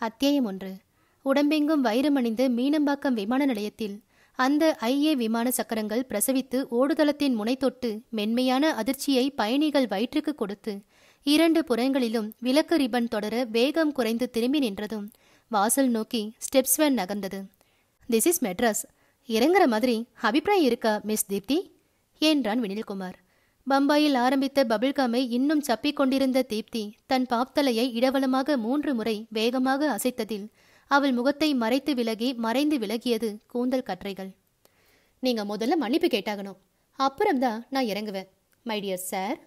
அத்தியாயம் ஒன்று. உடம்பெங்கும் வைரமணிந்து மீனம்பாக்கம் விமான நிலையத்தில் அந்த ஐஏ விமான சக்கரங்கள் பிரசவித்து ஓடுதளத்தின் முனை தொட்டு மென்மையான அதிர்ச்சியை பயணிகள் வயிற்றுக்கு கொடுத்து இரண்டு புறங்களிலும் விளக்கு ரிபன் தொடர வேகம் குறைந்து திரும்பி நின்றதும் வாசல் நோக்கி ஸ்டெப்ஸ் வேன் நகர்ந்தது. This is Madras. இறங்குற மாதிரி அபிப்பிராயம் இருக்கா மிஸ் தீப்தி? என்றான் வினில்குமார். பம்பாயில் ஆரம்பித்த பபிள்காமை இன்னும் சப்பிக் கொண்டிருந்த தீப்தி தன் பாப்தலையை இடவலமாக மூன்று முறை வேகமாக அசைத்ததில் அவள் முகத்தை மறைத்து விலகி மறைந்து விலகியது கூந்தல் கற்றைகள். நீங்க முதல்ல மன்னிப்பு கேட்டாகணும். அப்புறம்தான் நான் இறங்குவேன். மைடியர் சார்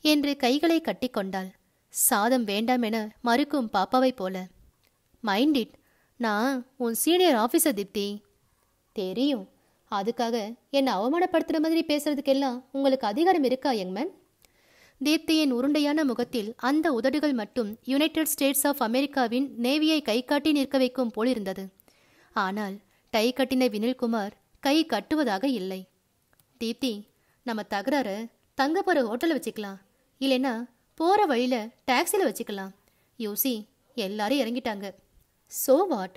என்று கைகளை கட்டி கொண்டாள். சாதம் வேண்டாம் என மறுக்கும் பாப்பாவைப் போல. மைண்ட் இட் நான் உன் சீனியர் ஆஃபீஸர் தீப்தி. தெரியும். அதுக்காக என்னை அவமானப்படுத்துற மாதிரி பேசுறதுக்கெல்லாம் உங்களுக்கு அதிகாரம் இருக்கா யங்மேன் தீப்தியின் உருண்டையான முகத்தில் அந்த உதடுகள் மட்டும் யுனைடெட் ஸ்டேட்ஸ் ஆஃப் அமெரிக்காவின் நேவியை கை காட்டி நிற்க வைக்கும் போலிருந்தது ஆனால் டை கட்டின வினில்குமார் கை கட்டுவதாக இல்லை. தீப்தி நம்ம தகராறு தங்க போகிற ஹோட்டலில் வச்சுக்கலாம். இல்லைன்னா போகிற வழியில் டாக்ஸியில் வச்சுக்கலாம். யூசி எல்லாரும் இறங்கிட்டாங்க. So what?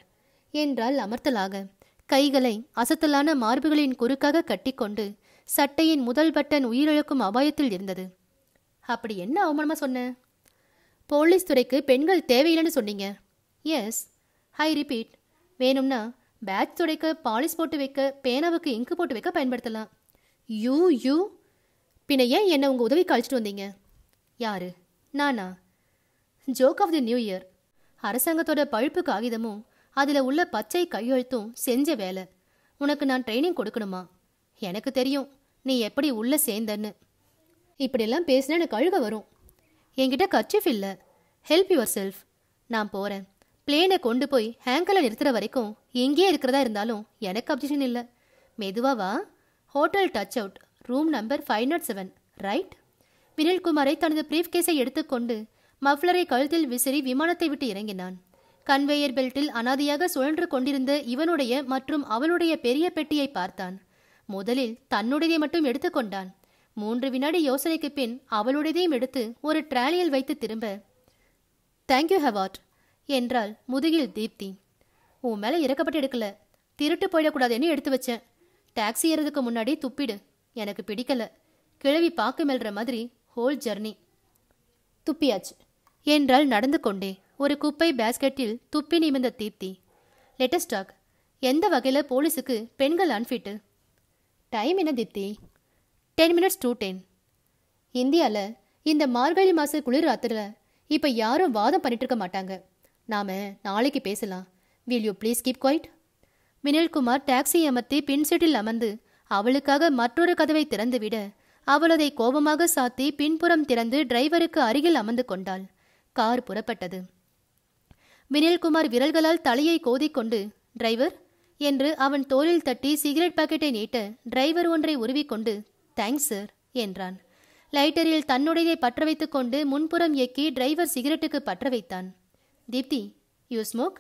என்றால் அமர்த்தலாக. கைகளை அசத்தலான மார்புகளின் குறுக்காக கட்டிக்கொண்டு சட்டையின் முதல் பட்டன் உயிரிழக்கும் அபாயத்தில் இருந்தது. அப்படி என்ன அவமானமா சொன்ன? போலீஸ் துறைக்கு பெண்கள் தேவையில்லைன்னு சொன்னீங்க. எஸ் ஐ ரிப்பீட் வேணும்னா பேட்ச் துடைக்க பாலிஷ் போட்டு வைக்க பேனாவுக்கு இங்கு போட்டு வைக்க பயன்படுத்தலாம். யூ யூ பின்ன ஏன் என்னை உங்கள் உதவிக்கு அழைச்சிட்டு வந்தீங்க? யாரு? நானா? Joke of the new year அரசாங்கத்தோட பழுப்பு காகிதமும் அதில் உள்ள பச்சை கையெழுத்தும் செஞ்ச வேலை. உனக்கு நான் ட்ரைனிங் கொடுக்கணுமா? எனக்கு தெரியும். நீ எப்படி உள்ள சேர்ந்தன்னு. இப்படியெல்லாம் பேசினா எனக்கு அழுக வரும். என்கிட்ட கர்ச்சிஃப் இல்லை. ஹெல்ப் யுவர் செல்ஃப் நான் போகிறேன் பிளேனை கொண்டு போய் ஹேங்கரில் நிறுத்துற வரைக்கும் எங்கேயே இருக்கிறதா இருந்தாலும் எனக்கு அப்ஜெக்ஷன் இல்லை. மெதுவா வா. Hotel Touchwood room number five naught seven right Vinilkumar தனது பிரீஃப் கேஸை எடுத்துக்கொண்டு மஃப்ளரை கழுத்தில் விசிறி விமானத்தை விட்டு இறங்கினான். கன்வேயர் பெல்ட்டில் அனாதையாக சுழன்று கொண்டிருந்த இவனுடைய மற்றும் அவளுடைய பெரிய பெட்டியை பார்த்தான். முதலில் தன்னுடையதை மட்டும் எடுத்துக்கொண்டான் மூன்று வினாடி யோசனைக்கு பின் அவளுடையதையும் எடுத்து ஒரு ட்ராலியில் வைத்து திரும்ப தேங்க்யூ ஹவாட் என்றாள் முதுகில் தீப்தி. உன் மேலே இறக்கப்பட்டு எடுக்கல. திருட்டு போயிடக்கூடாதுன்னு எடுத்து வச்சேன். டாக்ஸி ஏறதுக்கு முன்னாடி துப்பிடு. எனக்கு பிடிக்கல. கிழவி பாக்கு மெல்ற மாதிரி ஹோல் ஜர்னி. துப்பியாச்சு என்றால் நடந்து கொண்டே. ஒரு குப்பை பேஸ்கெட்டில் துப்பி நிமிந்த தீப்தி. லெட்டஸ்ட் டாக் எந்த வகையில் போலீஸுக்கு பெண்கள் அன்ஃபிட்டு டைம் என்ன Deepti? Ten minutes to ten இந்தியாவில் இந்த மார்கழி மாத குளிர் ராத்திரில இப்போ யாரும் வாதம் பண்ணிட்டு இருக்க மாட்டாங்க. நாம நாளைக்கு பேசலாம். Will you please keep quiet Vinilkumar taxi அமர்த்தி பின் சீட்டில் அமர்ந்து அவளுக்காக மற்றொரு கதவை திறந்துவிட அவள் அதை கோபமாக சாத்தி பின்புறம் திறந்து டிரைவருக்கு அருகில் அமர்ந்து கொண்டாள். கார் புறப்பட்டது. வினில்குமார் விரல்களால் தலையை கோதிக்கொண்டு டிரைவர் என்று அவன் தோளில் தட்டி சிகரெட் பாக்கெட்டை நீட்ட டிரைவர் ஒன்றை உருவிக்கொண்டு தேங்க்ஸ் சார் என்றான். லைட்டரில் தன்னுடையதை பற்ற வைத்துக் கொண்டு முன்புறம் இயக்கி டிரைவர் சிகரெட்டுக்கு பற்ற வைத்தான் தீப்தி யூ ஸ்மோக்?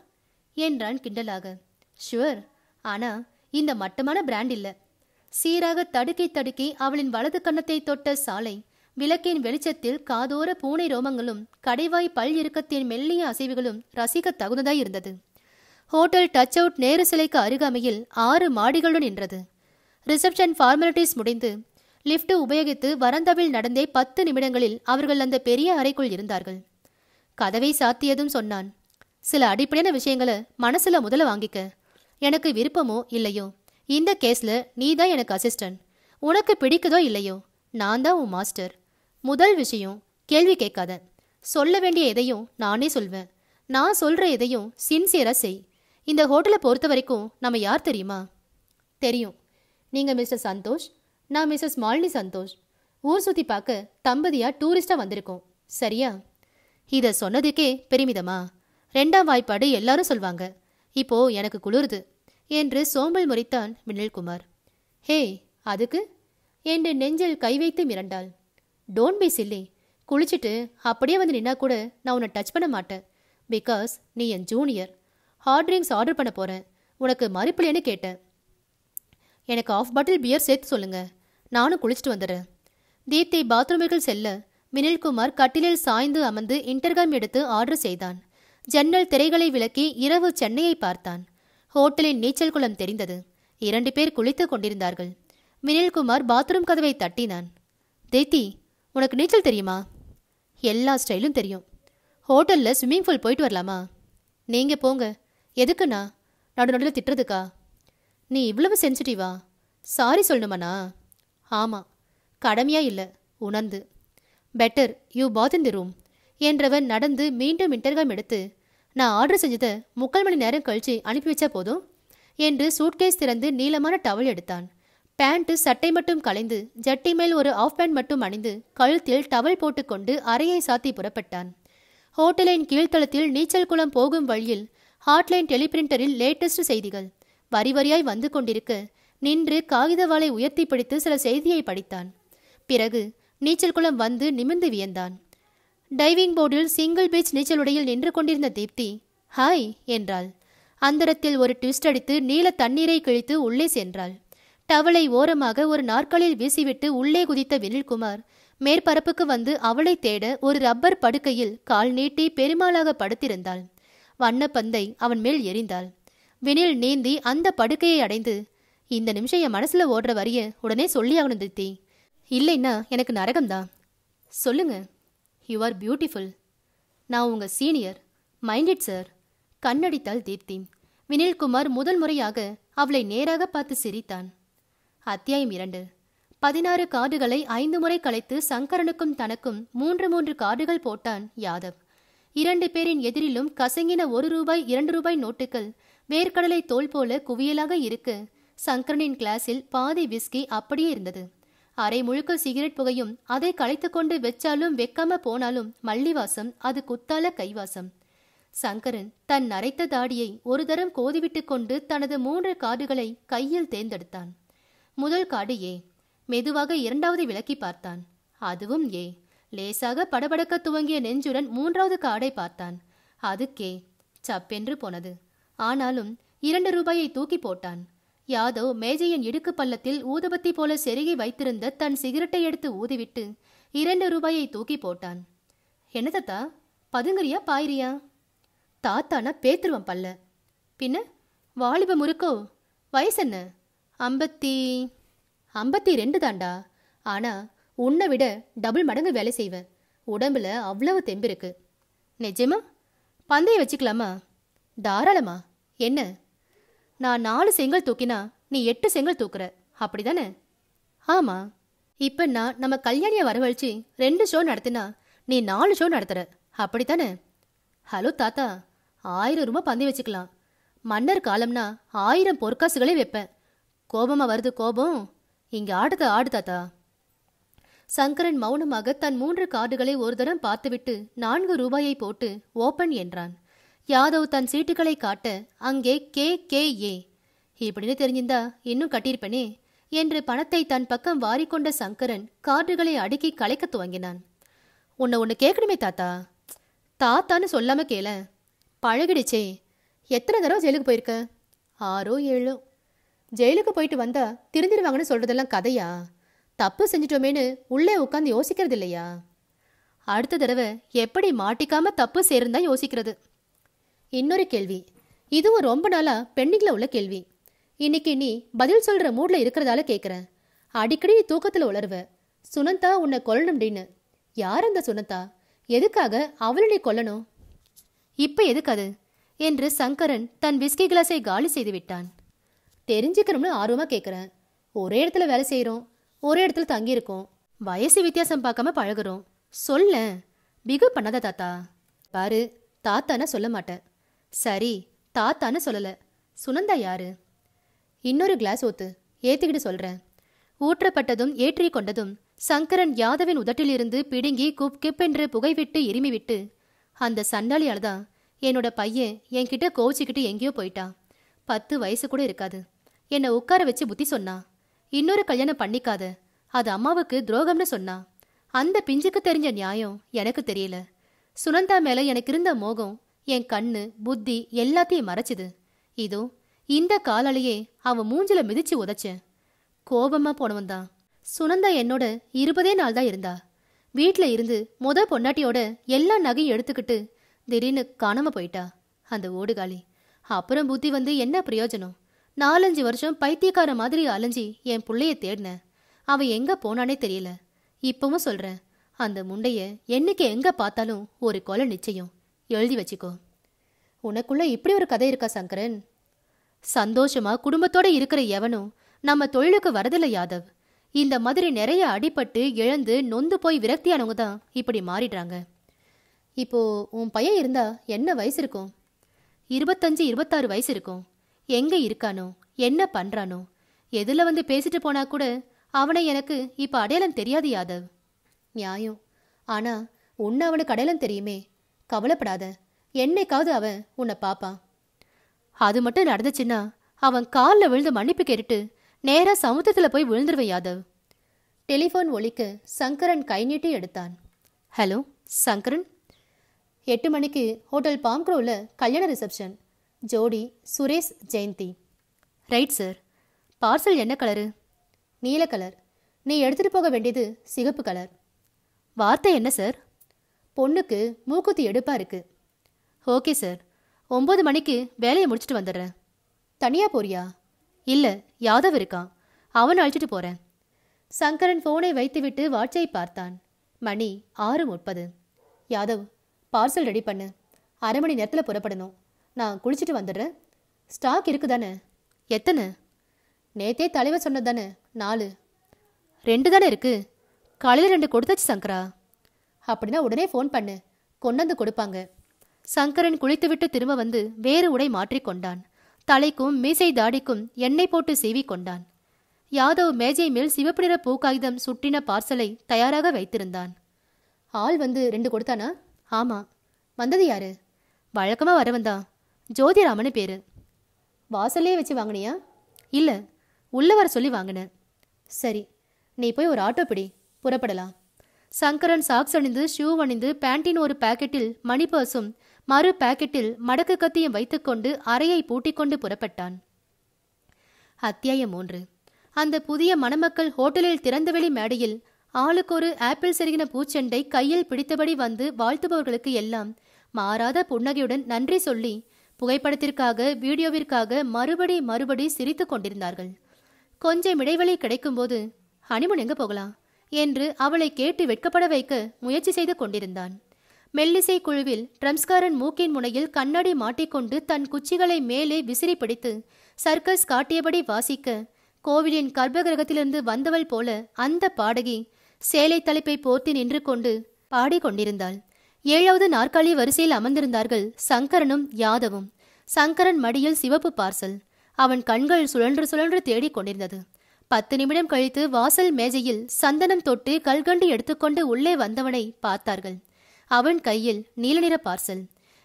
என்றான் கிண்டலாக. ஷுவர் ஆனா இந்த மட்டமான பிராண்ட் இல்ல. சீராக தடுக்கி தடுக்கி அவளின் வலது கன்னத்தை தொட்ட சாலை விளக்கின் வெளிச்சத்தில் காதோர பூனை ரோமங்களும் கடைவாய் பல் இறுக்கத்தின் மெல்லிய அசைவுகளும் ரசிக்க தகுந்ததாய் இருந்தது ஹோட்டல் டச் அவுட் நேரு சிலைக்கு அருகாமையில் ஆறு மாடிகளுடன் நின்றது. ரிசப்ஷன் ஃபார்மாலிட்டிஸ் முடிந்து லிஃப்ட் உபயோகித்து வரந்தாவில் நடந்தே பத்து நிமிடங்களில் அவர்கள் அந்த பெரிய அறைக்குள் இருந்தார்கள். கதவை சாத்தியதும் சொன்னான் சில அடிப்படையான விஷயங்களை மனசுல முதல்ல வாங்கிக்க. எனக்கு விருப்பமோ இல்லையோ? இந்த கேஸ்ல நீ தான் எனக்கு அசிஸ்டன்ட் உனக்கு பிடிக்குதோ இல்லையோ? நான் தான் உன் மாஸ்டர் முதல் விஷயம் கேள்வி கேட்காத சொல்ல வேண்டிய எதையும் நானே சொல்வேன். நான் சொல்ற எதையும் சின்சியரா செய். இந்த ஹோட்டலை பொறுத்த வரைக்கும் நம்ம யார் தெரியுமா? தெரியும். நீங்க மிஸ்டர் சந்தோஷ் நான் மிஸ்ஸஸ் மாலினி சந்தோஷ். ஊர் சுத்தி பார்க்க தம்பதியா டூரிஸ்டா வந்திருக்கோம். சரியா? இத சொன்னதுக்கே பெருமிதமா? ரெண்டாம் வாய்ப்பாடு எல்லாரும் சொல்வாங்க. இப்போ எனக்கு குளிருது என்று சோம்பல் முறைத்தான் வினில்குமார். ஹே அதுக்கு? என்று நெஞ்சில் கை வைத்து மிரண்டாள். டோன்ட் பி சில்லி குளிச்சுட்டு அப்படியே வந்து நின்னா கூட நான் உன்னை டச் பண்ண மாட்டேன். பிகாஸ் நீ என் ஜூனியர் ஹார்ட் ட்ரிங்க்ஸ் ஆர்டர் பண்ண போறேன். உனக்கு மறுப்பில்லைன்னு கேட்டேன். எனக்கு ஆஃப் பாட்டில் பியர் சேர்த்து சொல்லுங்க. நானும் குளிச்சுட்டு வந்துடுறேன். தீப்தி பாத்ரூமிற்குள் செல்ல வினில்குமார் கட்டிலில் சாய்ந்து அமர்ந்து இன்டர்காம் எடுத்து ஆர்டர் செய்தான். ஜன்னல் திரைகளை விளக்கி இரவு சென்னையை பார்த்தான். ஹோட்டலின் நீச்சல் குளம் தெரிந்தது. இரண்டு பேர் குளித்துக் கொண்டிருந்தார்கள். வினில்குமார் பாத்ரூம் கதவை தட்டினான். தேத்தி உனக்கு நீச்சல் தெரியுமா? எல்லா ஸ்டைலும் தெரியும். ஹோட்டலில் ஸ்விம்மிங் பூல் போயிட்டு வரலாமா? நீங்கள் போங்க. எதுக்குண்ணா? நடு நடுவில் திட்டுறதுக்கா? நீ இவ்வளவு சென்சிட்டிவா சாரி சொல்லணுமாண்ணா? ஆமாம் கடமையாக இல்லை. உணர்ந்து. Better you bath in the room என்றவன் நடந்து மீண்டும் இன்டர்காம் எடுத்து நான் ஆர்டர் செஞ்சதை முக்கால் மணி நேரம் கழித்து அனுப்பி வச்சா போதும்? என்று சூட்கேஸ் திறந்து நீளமான டவல் எடுத்தான். பேண்ட் சட்டை மட்டும் கலைந்து ஜட்டி மேல் ஒரு ஆஃப் பேண்ட் மட்டும் அணிந்து கழுத்தில் டவல் போட்டுக்கொண்டு அறையை சாத்தி புறப்பட்டான். ஹோட்டலின் கீழ்த்தளத்தில் நீச்சல் குளம் போகும் வழியில் ஹாட்லைன் டெலிபிரிண்டரில் லேட்டஸ்ட் செய்திகள். வரி வரியாய் வந்து கொண்டிருக்க நின்று காகித வாளை உயர்த்தி பிடித்து சில செய்தியை படித்தான். பிறகு நீச்சல் குளம் வந்து நிமிர்ந்து வியந்தான். டைவிங் போர்டில் சிங்கிள் பீச் நீச்சலுடையில் நின்று கொண்டிருந்த தீப்தி ஹாய் என்றாள். அந்தரத்தில் ஒரு ட்விஸ்ட் அடித்து நீல தண்ணீரை கிழித்து உள்ளே சென்றாள். டவலை ஓரமாக ஒரு நாற்காலில் வீசிவிட்டு உள்ளே குதித்த வினில்குமார் மேற்பரப்புக்கு வந்து அவளை தேட ஒரு ரப்பர் படுக்கையில் கால் நீட்டி பெருமாளாக படுத்திருந்தாள். வண்ணப்பந்தை அவன் மேல் எறிந்தாள். வினில் நீந்தி அந்த படுக்கையை அடைந்து இந்த நிமிஷம் என் மனசுல ஓடுற வரிய உடனே சொல்லி அவனு தித்தி இல்லைன்னா எனக்கு நரகம்தான் சொல்லுங்க. யூ ஆர் பியூட்டிஃபுல் நான் உங்க சீனியர் மைண்டட் சார் கண்ணடித்தாள் தீப்தி. வினில்குமார் முதல் முறையாக அவளை நேராக பார்த்து சிரித்தான். அத்தியாயம் இரண்டு. பதினாறு கார்டுகளை ஐந்து முறை கலைத்து சங்கரனுக்கும் தனக்கும் மூன்று மூன்று கார்டுகள் போட்டான் யாதவ். இரண்டு பேரின் எதிரிலும் கசங்கின ஒரு ரூபாய் இரண்டு ரூபாய் நோட்டுகள் வேர்க்கடலை தோல் போல குவியலாக இருக்கு. சங்கரனின் கிளாஸில் பாதி விஸ்கி அப்படியே இருந்தது. அரை முழுக்க சிகரெட் புகையும் அதை களைத்துக்கொண்டு வெச்சாலும் வெக்காம போனாலும் மல்லிவாசம் அது குத்தால கைவாசம். சங்கரன் தன் நரைத்த தாடியை ஒரு தரம் கோதிவிட்டு கொண்டு தனது மூன்று கார்டுகளை கையில் தேர்ந்தெடுத்தான். முதல் காடு ஏ. மெதுவாக இரண்டாவது விளக்கி பார்த்தான். அதுவும் ஏ. லேசாக படபடக்க துவங்கிய நெஞ்சுடன் மூன்றாவது காடை பார்த்தான். அது கே. சப்பென்று போனது. ஆனாலும் இரண்டு ரூபாயை தூக்கி போட்டான். யாதவ் மேஜையின் இடுக்கு பள்ளத்தில் ஊதுபத்தி போல செருகி வைத்திருந்த தன் சிகரெட்டை எடுத்து ஊதிவிட்டு இரண்டு ரூபாயை தூக்கி போட்டான். என்ன தாத்தா? பதுங்குறியா பாயிரியா தாத்தானா பேத்துருவன் பல்ல. பின்ன? வாலிப முறுக்கோ? வயசு என்ன ஐம்பத்தி ஐம்பத்தி ரெண்டு தாண்டா ஆனால் உன்னை விட டபுள் மடங்கு வேலை செய்வேன். உடம்புல அவ்வளவு தெம்பு இருக்கு. நிஜமா? பந்தயம் வச்சுக்கலாமா? தாராளமா. என்ன? நான் நாலு செங்கல் தூக்கினா நீ எட்டு செங்கல் தூக்குற. அப்படிதானே? ஆமாம் இப்போ நான் நம்ம கல்யாணியை வரவழைச்சு ரெண்டு ஷோ நடத்தினா நீ நாலு ஷோ நடத்துகிற அப்படித்தானே? ஹலோ தாத்தா. ஆயிரம் ரூபாய் பந்தயம் வச்சுக்கலாம். மன்னர் காலம்னா ஆயிரம் பொற்காசுகளே வைப்பேன். கோபமா வருது கோபம்? இங்க ஆடுத ஆடு தாத்தா. சங்கரன் மௌனமாக தன் மூன்று கார்டுகளை ஒரு தரம் பார்த்துவிட்டு நான்கு ரூபாயை போட்டு ஓபன் என்றான். யாதவ் தன் சீட்டுகளை காட்ட அங்கே கே கே ஏ. இப்படின்னு தெரிஞ்சிருந்தா இன்னும் கட்டியிருப்பனே என்று பணத்தை தன் பக்கம் வாரிக்கொண்ட சங்கரன் கார்டுகளை அடுக்கி கலைக்க துவங்கினான். உன்னை ஒன்று கேட்கணுமே தாத்தா. தாத்தான்னு சொல்லாம கேள. பழகிடுச்சே. எத்தனை தடவை ஜெயிலுக்கு போயிருக்க? ஆறோ ஏழோ. ஜெயிலுக்கு போயிட்டு வந்தா திருந்திருவாங்கன்னு சொல்றதெல்லாம் கதையா? தப்பு செஞ்சிட்டோமேன்னு உள்ளே உட்காந்து யோசிக்கிறது இல்லையா அடுத்த தடவை எப்படி மாட்டிக்காம தப்பு சேருந்தா யோசிக்கிறது. இன்னொரு கேள்வி. இதுவும் ரொம்ப நாளா பெண்டிங்ல உள்ள கேள்வி. இன்னைக்கு நீ பதில் சொல்ற மூட்ல இருக்கிறதால கேட்கறேன் அடிக்கடி நீ தூக்கத்துல உளருவ. சுனந்தா உன்னை கொல்லணும்டின்னு யார் அந்த சுனந்தா? எதுக்காக அவளை நீ கொல்லணும்? இப்ப எதுக்கு அது? என்று சங்கரன் தன் விஸ்கி கிளாஸை காலி செய்து விட்டான். தெரிஞ்சுக்கணும்னு ஆர்வமா கேட்குறேன் ஒரே இடத்துல வேலை செய்கிறோம் ஒரே இடத்துல தங்கியிருக்கோம். வயசு வித்தியாசம் பார்க்காம பழகுறோம். சொல்ல பிகு பண்ணாத தாத்தா. பாரு தாத்தான்னு சொல்ல மாட்டேன். சரி தாத்தான்னு சொல்லல. சுனந்தா யாரு? இன்னொரு கிளாஸ் ஊத்து ஏத்திக்கிட்டு சொல்றேன். ஊற்றப்பட்டதும் ஏற்றி கொண்டதும் சங்கரன் யாதவின் உதட்டிலிருந்து பிடுங்கி குப் கிப்பென்று புகைவிட்டு இருமி விட்டு அந்த சண்டாளியால் தான் என்னோட பையன் என்கிட்ட கோவிச்சுக்கிட்டு எங்கேயோ போயிட்டான் பத்து வயசு கூட இருக்காது. என்னை உட்கார வச்சு புத்தி சொன்னா. இன்னொரு கல்யாணம் பண்ணிக்காத. அது அம்மாவுக்கு துரோகம்னு சொன்னா. அந்த பிஞ்சுக்கு தெரிஞ்ச நியாயம் எனக்கு தெரியல. சுனந்தா மேல எனக்கு இருந்த மோகம் என் கண்ணு புத்தி எல்லாத்தையும் மறைச்சிது. இதோ இந்த காலாலேயே அவன் மூஞ்சில மிதிச்சு உதச்சேன். கோபமா போனவன் தான். சுனந்தா என்னோட இருபதே நாள் தான் இருந்தா. வீட்ல இருந்து முத பொண்டாட்டியோட எல்லா நகையும் எடுத்துக்கிட்டு திடீர்னு காணாம போயிட்டா. அந்த ஓடுகாலி. அப்புறம் புத்தி வந்து என்ன பிரயோஜனம்? நாலஞ்சு வருஷம் பைத்தியக்கார மாதிரி அலைஞ்சி என் பிள்ளைய தேடினேன் அவன் எங்க போனானே தெரியல. இப்பவும் சொல்றேன் அந்த முண்டைய என்னைக்கு எங்க பார்த்தாலும் ஒரு கொலை நிச்சயம். எழுதி வச்சுக்கோ. உனக்குள்ள இப்படி ஒரு கதை இருக்கா சங்கரன்? சந்தோஷமா குடும்பத்தோட இருக்கிற எவனும் நம்ம தொழிலுக்கு வரதில்ல யாதவ். இந்த மாதிரி நிறைய அடிபட்டு இழந்து நொந்து போய் விரக்தியானவங்க தான் இப்படி மாறிடுறாங்க. இப்போ உன் பையன் இருந்தா என்ன வயசு இருக்கும்? இருபத்தஞ்சு இருபத்தாறு வயசு இருக்கும். எங்க இருக்கானோ? என்ன பண்றானோ? எதுல வந்து பேசிட்டு போனா கூட அவனை எனக்கு இப்ப அடையாளம் தெரியாது யாதவ். நியாயம். ஆனா உன்னை அவனுக்கு அடையாளம் தெரியுமே. கவலைப்படாத. என்னைக்காவது அவன் உன்னை பாப்பான் அது மட்டும் நடந்துச்சுன்னா அவன் காலில் விழுந்து மன்னிப்பு கேட்டுட்டு நேரா சமுத்திரத்துல போய் விழுந்துருவேன் யாதவ். டெலிஃபோன் ஒலிக்க சங்கரன் கை நீட்டி எடுத்தான். ஹலோ சங்கரன்? எட்டு மணிக்கு ஹோட்டல் பாம்க்ரோவில் கல்யாண ரிசப்ஷன். ஜோடி Suresh Jayanthi. Right sir. Parcel என்ன கலரு? நீல கலர். நீ எடுத்துகிட்டு போக வேண்டியது சிகப்பு கலர். வார்த்தை என்ன சார்? பொண்ணுக்கு மூக்குத்தி எடுப்பாக இருக்குது ஓகே சார். ஒம்பது மணிக்கு வேலையை முடிச்சுட்டு வந்துடுறேன். தனியாக போறியா? இல்லை யாதவ் இருக்கான் அவனை அழைச்சிட்டு போகிறேன் சங்கரன் ஃபோனை வைத்துவிட்டு வாட்சை பார்த்தான். மணி ஆறு முப்பது. யாதவ் பார்சல் ரெடி பண்ணு. அரை மணி நேரத்தில் புறப்படணும். நான் குளிச்சுட்டு வந்துடுறேன். ஸ்டாக் இருக்குதானே? எத்தனை? நேத்தே தலைவர் சொன்னது தானே நாலு. ரெண்டு தானே இருக்குது காலையில் ரெண்டு கொடுத்தாச்சு சங்கரா. அப்படின்னா உடனே ஃபோன் பண்ணு. கொண்டாந்து கொடுப்பாங்க. சங்கரன் குளித்துவிட்டு திரும்ப வந்து வேறு உடை மாற்றிக்கொண்டான் தலைக்கும் மீசை தாடிக்கும் எண்ணெய் போட்டு சீவி கொண்டான். யாதவ் மேஜை மேல் சிவப்பு நிற பூக்காகிதம் சுட்டின பார்சலை தயாராக வைத்திருந்தான். ஆள் வந்து ரெண்டு கொடுத்தானா? ஆமாம் வந்தது யாரு? வழக்கமாக வரவந்தான் தான் ஜோதிராமனு வாசல்லே வச்சு வாங்கினியா? இல்லை உள்ளே வர சொல்லி வாங்கினேன் சரி நீ போய் ஒரு ஆட்டோ பிடி புறப்படலாம். சங்கரன் சாக்ஸ் அணிந்து ஷூ அணிந்து பேண்டின் ஒரு பாக்கெட்டில் மணி பர்ஸும் மறு பாக்கெட்டில் மடக்கு கத்தியும் வைத்துக்கொண்டு அறையை பூட்டிக்கொண்டு புறப்பட்டான். அத்தியாயம் மூன்று. அந்த புதிய மணமக்கள் ஹோட்டலில் திறந்தவெளி மேடையில் ஆளுக்கொரு ஆப்பிள் செருகின பூச்செண்டை கையில் பிடித்தபடி வந்து வாழ்த்துபவர்களுக்கு எல்லாம் மாறாத புன்னகையுடன் நன்றி சொல்லி புகைப்படத்திற்காக வீடியோவிற்காக மறுபடி மறுபடி சிரித்து கொண்டிருந்தார்கள். கொஞ்சம் இடைவெளி கிடைக்கும்போது ஹனிமுன் எங்க போகலாம்? என்று அவளை கேட்டு வெட்கப்பட வைக்க முயற்சி செய்து கொண்டிருந்தான். மெல்லிசை குழுவில் ட்ரம்ஸ்காரன் மூக்கின் முனையில் கண்ணாடி மாட்டிக்கொண்டு தன் குச்சிகளை மேலே விசிறி பிடித்து சர்க்கஸ் காட்டியபடி வாசிக்க கோவிலின் கர்ப்பகிரகத்திலிருந்து வந்தவள் போல அந்த பாடகி சேலை தலைப்பை போர்த்தி நின்று கொண்டு பாடிக்கொண்டிருந்தாள். ஏழாவது நாற்காலி வரிசையில் அமர்ந்திருந்தார்கள் சங்கரனும் யாதவும். சங்கரன் மடியில் சிவப்பு பார்சல். அவன் கண்கள் சுழன்று சுழன்று தேடிக் கொண்டிருந்தது. பத்து நிமிடம் கழித்து வாசல் மேஜையில் சந்தனம் தொட்டு கல்கண்டு எடுத்துக்கொண்டு உள்ளே வந்தவனை பார்த்தார்கள். அவன் கையில் நீல நிற பார்சல்.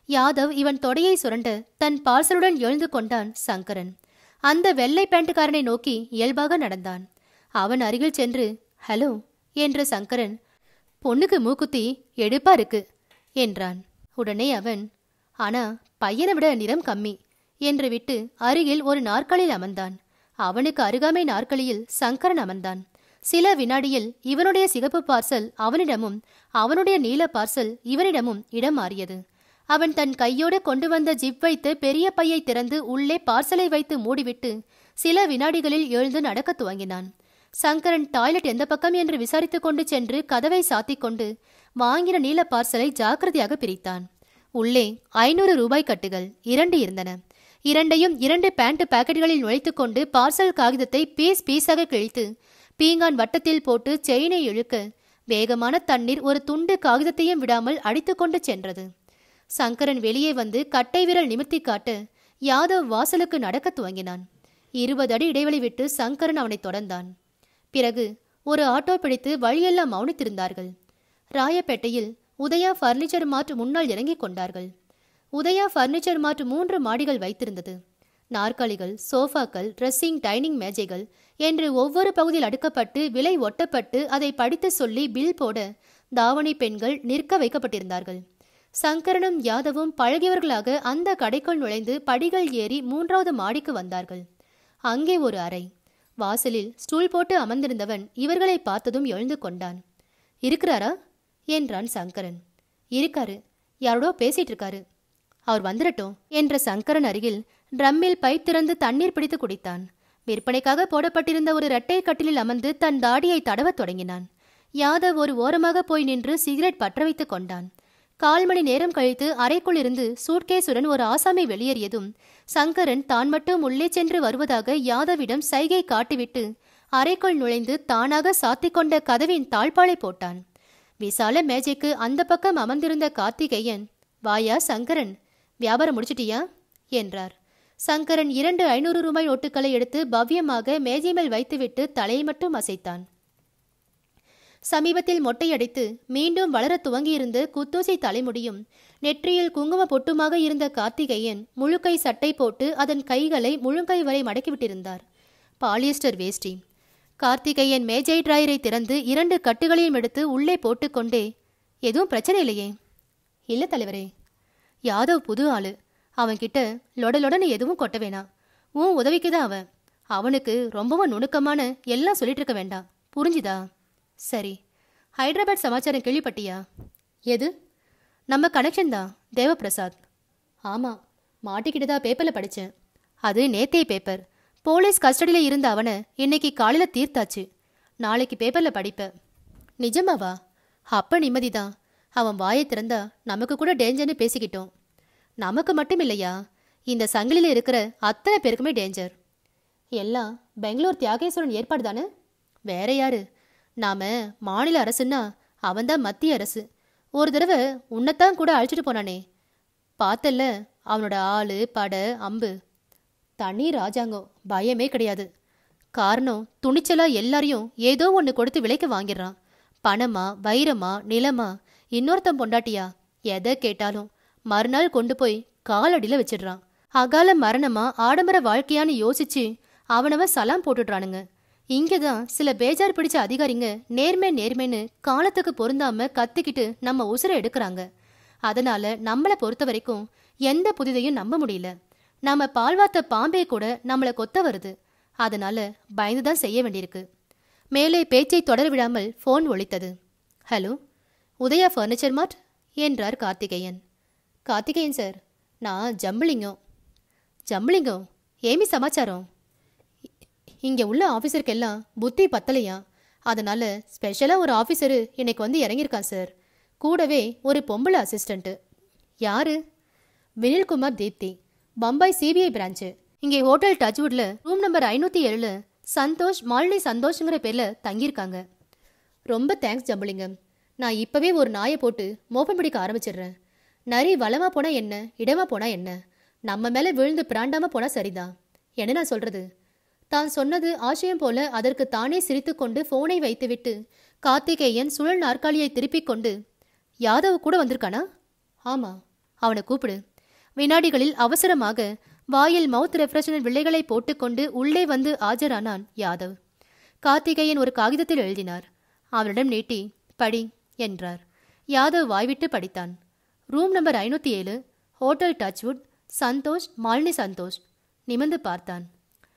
யாதவ் இவன் தொடையை சுரண்ட தன் பார்சலுடன் எழுந்து கொண்டான் சங்கரன். அந்த வெள்ளை பேண்ட்காரனை நோக்கி இயல்பாக நடந்தான். அவன் அருகில் சென்று ஹலோ என்ற சங்கரன் பொண்ணுக்கு மூக்குத்தி எடுப்பா இருக்கு. என்றான். உடனே அவன் ஆனா பையனை விட நிறம் கம்மி என்று விட்டு அருகில் ஒரு நாற்காலியில் அமர்ந்தான். அவனுக்கு அருகாமை நாற்காலியில் சங்கரன் அமர்ந்தான். சில வினாடியில் இவனுடைய சிகப்பு பார்சல் அவனிடமும் அவனுடைய நீல பார்சல் இவனிடமும் இடம் மாறியது. அவன் தன் கையோடு கொண்டு வந்த ஜிப் வைத்து பெரிய பையை திறந்து உள்ளே பார்சலை வைத்து மூடிவிட்டு சில வினாடிகளில் எழுந்து நடக்கத் துவங்கினான். சங்கரன் டாய்லெட் எந்த பக்கம் என்று விசாரித்துக் கொண்டு சென்று கதவை சாத்திக் கொண்டு வாங்கின நீல பார்சலை ஜாக்கிரதையாக பிரித்தான். உள்ளே ஐநூறு ரூபாய் கட்டுகள் இரண்டு இருந்தன. இரண்டையும் இரண்டு பேண்ட் பாக்கெட்டுகளில் நுழைத்துக்கொண்டு பார்சல் காகிதத்தை பீஸ் பீஸாக கிழித்து பீங்கான் வட்டத்தில் போட்டு செயினை இழுக்க வேகமான தண்ணீர் ஒரு துண்டு காகிதத்தையும் விடாமல் அடித்துக்கொண்டு சென்றது. சங்கரன் வெளியே வந்து கட்டை விரல் நிமித்தி காட்டு யாதவ் வாசலுக்கு நடக்க துவங்கினான். இருபது அடி இடைவெளி விட்டு சங்கரன் அவனை தொடர்ந்தான். பிறகு ஒரு ஆட்டோ பிடித்து வழியெல்லாம் மௌனித்திருந்தார்கள். ராயப்பேட்டையில் உதயா ஃபர்னிச்சர் மார்ட் முன்னால் இறங்கிக் கொண்டார்கள். உதயா ஃபர்னிச்சர் மார்ட் மூன்று மாடிகள் வைத்திருந்தது. நாற்காலிகள் சோஃபாக்கள் ட்ரெஸ்ஸிங் டைனிங் மேஜைகள் என்று ஒவ்வொரு பகுதியில் அடுக்கப்பட்டு விலை ஒட்டப்பட்டு அதை படித்து சொல்லி பில் போட தாவணி பெண்கள் நிற்க வைக்கப்பட்டிருந்தார்கள். சங்கரனும் யாதவும் பழகியவர்களாக அந்த கடைக்குள் நுழைந்து படிகள் ஏறி மூன்றாவது மாடிக்கு வந்தார்கள். அங்கே ஒரு அறை. வாசலில் ஸ்டூல் போட்டு அமர்ந்திருந்தவன் இவர்களை பார்த்ததும் எழுந்து கொண்டான். இருக்கிறாரா? என்றான் சங்கரன். இருக்காரு யாரோடோ பேசிட்டு இருக்காரு அவர் வந்துடட்டும் என்ற சங்கரன் அருகில் ட்ரம்மில் பை திறந்து தண்ணீர் பிடித்து குடித்தான். விற்பனைக்காக போடப்பட்டிருந்த ஒரு இரட்டை கட்டிலில் அமர்ந்து தன் தாடியை தடவத் தொடங்கினான். யாதவ் ஒரு ஓரமாக போய் நின்று சிகரெட் பற்ற வைத்துக் கொண்டான். கால் மணி நேரம் கழித்து அறைக்குள் இருந்து சூட்கேசுடன் ஒரு ஆசாமி வெளியேறியதும் சங்கரன் தான் மட்டும் உள்ளே சென்று வருவதாக யாதவிடம் சைகை காட்டிவிட்டு அறைக்குள் நுழைந்து தானாக சாத்திக் கொண்ட கதவின் தாழ்பாலை போட்டான். விசால மேஜைக்கு அந்த பக்கம் அமர்ந்திருந்த கார்த்திகேயன் வாயா சங்கரன் வியாபாரம் முடிச்சிட்டியா? என்றார். சங்கரன் இரண்டு ஐநூறு ரூபாய் நோட்டுகளை எடுத்து பவ்யமாக மேஜை மேல் வைத்துவிட்டு தலையை மட்டும் அசைத்தான். சமீபத்தில் மொட்டையடித்து மீண்டும் வளர துவங்கியிருந்த குத்தூசி தலைமுடியும் நெற்றியில் குங்கும பொட்டுமாக இருந்த கார்த்திகேயன் முழுக்கை சட்டை போட்டு அதன் கைகளை முழுங்கை வரை மடக்கிவிட்டிருந்தார். பாலியஸ்டர் வேஷ்டி. கார்த்திகையன் மேஜை டிராயரை திறந்து இரண்டு கட்டுகளையும் எடுத்து உள்ளே போட்டுக்கொண்டே எதுவும் பிரச்சனை இல்லையே. இல்லை தலைவரே. யாதவ் புது ஆளு. அவன்கிட்ட லொடலொடனு எதுவும் கொட்ட வேணாம் உன் உதவிக்கு தான் அவன். அவனுக்கு ரொம்பவும் நுணுக்கமான எல்லாம் சொல்லிட்டு இருக்க வேண்டாம். புரிஞ்சுதா? சரி. ஹைதராபாத் சமாச்சாரம் கேள்விப்பட்டியா? எது? நம்ம கனெக்ஷன் தான். தேவபிரசாத் ஆமாம் மாட்டிக்கிட்டு தான் பேப்பரில் படித்தேன் அது நேத்தே பேப்பர். போலீஸ் கஸ்டடியில் இருந்த அவனை இன்னைக்கு காலையில் தீர்த்தாச்சு. நாளைக்கு பேப்பரில் படிப்பேன் நிஜமாவா? அப்போ நிம்மதிதான். அவன் வாயை திறந்தா நமக்கு கூட டேஞ்சர்னு பேசிக்கிட்டோம். நமக்கு மட்டும் இல்லையா? இந்த சங்கிலியில் இருக்கிற அத்தனை பேருக்குமே டேஞ்சர். எல்லாம் பெங்களூர் தியாகேஸ்வரன் ஏற்பாடு தானே? வேற யாரு? நாம மாநில அரசுன்னா அவன்தான் மத்திய அரசு. ஒரு தடவை உன்னைத்தான் கூட அழைச்சிட்டு போனானே. பார்த்தல்ல அவனோட ஆள் பட அம்பு. தனி ராஜாங்கம். பயமே கிடையாது. காரணம் துணிச்சலா எல்லாரையும் ஏதோ ஒன்று கொடுத்து விலைக்கு வாங்கிடுறான். பணமா வைரமா நிலமா இன்னொருத்தன் பொண்டாட்டியா? எதை கேட்டாலும் மறுநாள் கொண்டு போய் காலடியில் வச்சிடுறான். அகால மரணமா ஆடம்பர வாழ்க்கையான்னு யோசிச்சு அவனவன் சலாம் போட்டுடுறானுங்க. இங்கே தான் சில பேஜார் பிடிச்ச அதிகாரிங்க நேர்மை நேர்மைன்னு காலத்துக்கு பொருந்தாம கத்திக்கிட்டு நம்ம உசுரை எடுக்கிறாங்க. அதனால நம்மளை பொறுத்த வரைக்கும் எந்த புதிதையும் நம்ப முடியல. நம்ம பால்வாத்த பாம்பே கூட நம்மளை கொத்த வருது. அதனால பயந்து தான் செய்ய வேண்டியிருக்கு. மேலே பேச்சை தொடர விடாமல் ஃபோன் ஒழித்தது ஹலோ உதயா ஃபர்னிச்சர் மார்ட் என்றார் கார்த்திகேயன். கார்த்திகேயன் சார் நான் ஜம்புலிங்கம் ஜம்புலிங்கம் ஏமி சமாச்சாரம்? இங்கே உள்ள ஆஃபீஸருக்கெல்லாம் புத்தி பத்தலையா? அதனால ஸ்பெஷலாக ஒரு ஆஃபீஸரு இன்னைக்கு வந்து இறங்கியிருக்கான் சார் கூடவே ஒரு பொம்பளை அசிஸ்டண்ட்டு யாரு? Vinilkumar Deepti. Bombay CBI branch. இங்கே ஹோட்டல் டச்வுட்ல ரூம் நம்பர் ஐநூத்தி ஏழுல சந்தோஷ் மாலினி சந்தோஷங்கிற பேர்ல தங்கியிருக்காங்க. ரொம்ப தேங்க்ஸ் ஜம்புலிங்கம் நான் இப்பவே ஒரு நாயை போட்டு மோப்பம் பிடிக்க ஆரம்பிச்சிடுறேன். நரி வளமா போனா என்ன இடமா போனா என்ன? நம்ம மேல விழுந்து பிராண்டாம போனா சரிதான் என்ன நான் சொல்றது? தான் சொன்னது ஆசயம் போல அதற்கு தானே சிரித்துக்கொண்டு போனை வைத்துவிட்டு கார்த்திகேயன் சுழல் நாற்காலியை திருப்பிக் கொண்டு யாதவ் கூட வந்திருக்கானா? ஆமா அவனை கூப்பிடு. வினாடிகளில் அவசரமாக வாயில் மவுத் ரெஃப்ரெஷனர் வில்லைகளை போட்டுக்கொண்டு உள்ளே வந்து ஆஜரானான் யாதவ். கார்த்திகேயன் ஒரு காகிதத்தில் எழுதினார். அவரிடம் நீட்டி படி என்றார். யாதவ் வாய்விட்டு படித்தான். ரூம் நம்பர் ஐநூற்றி ஏழு ஹோட்டல் டச்வுட் சந்தோஷ் மாலினி சந்தோஷ் நிமிர்ந்து பார்த்தான்.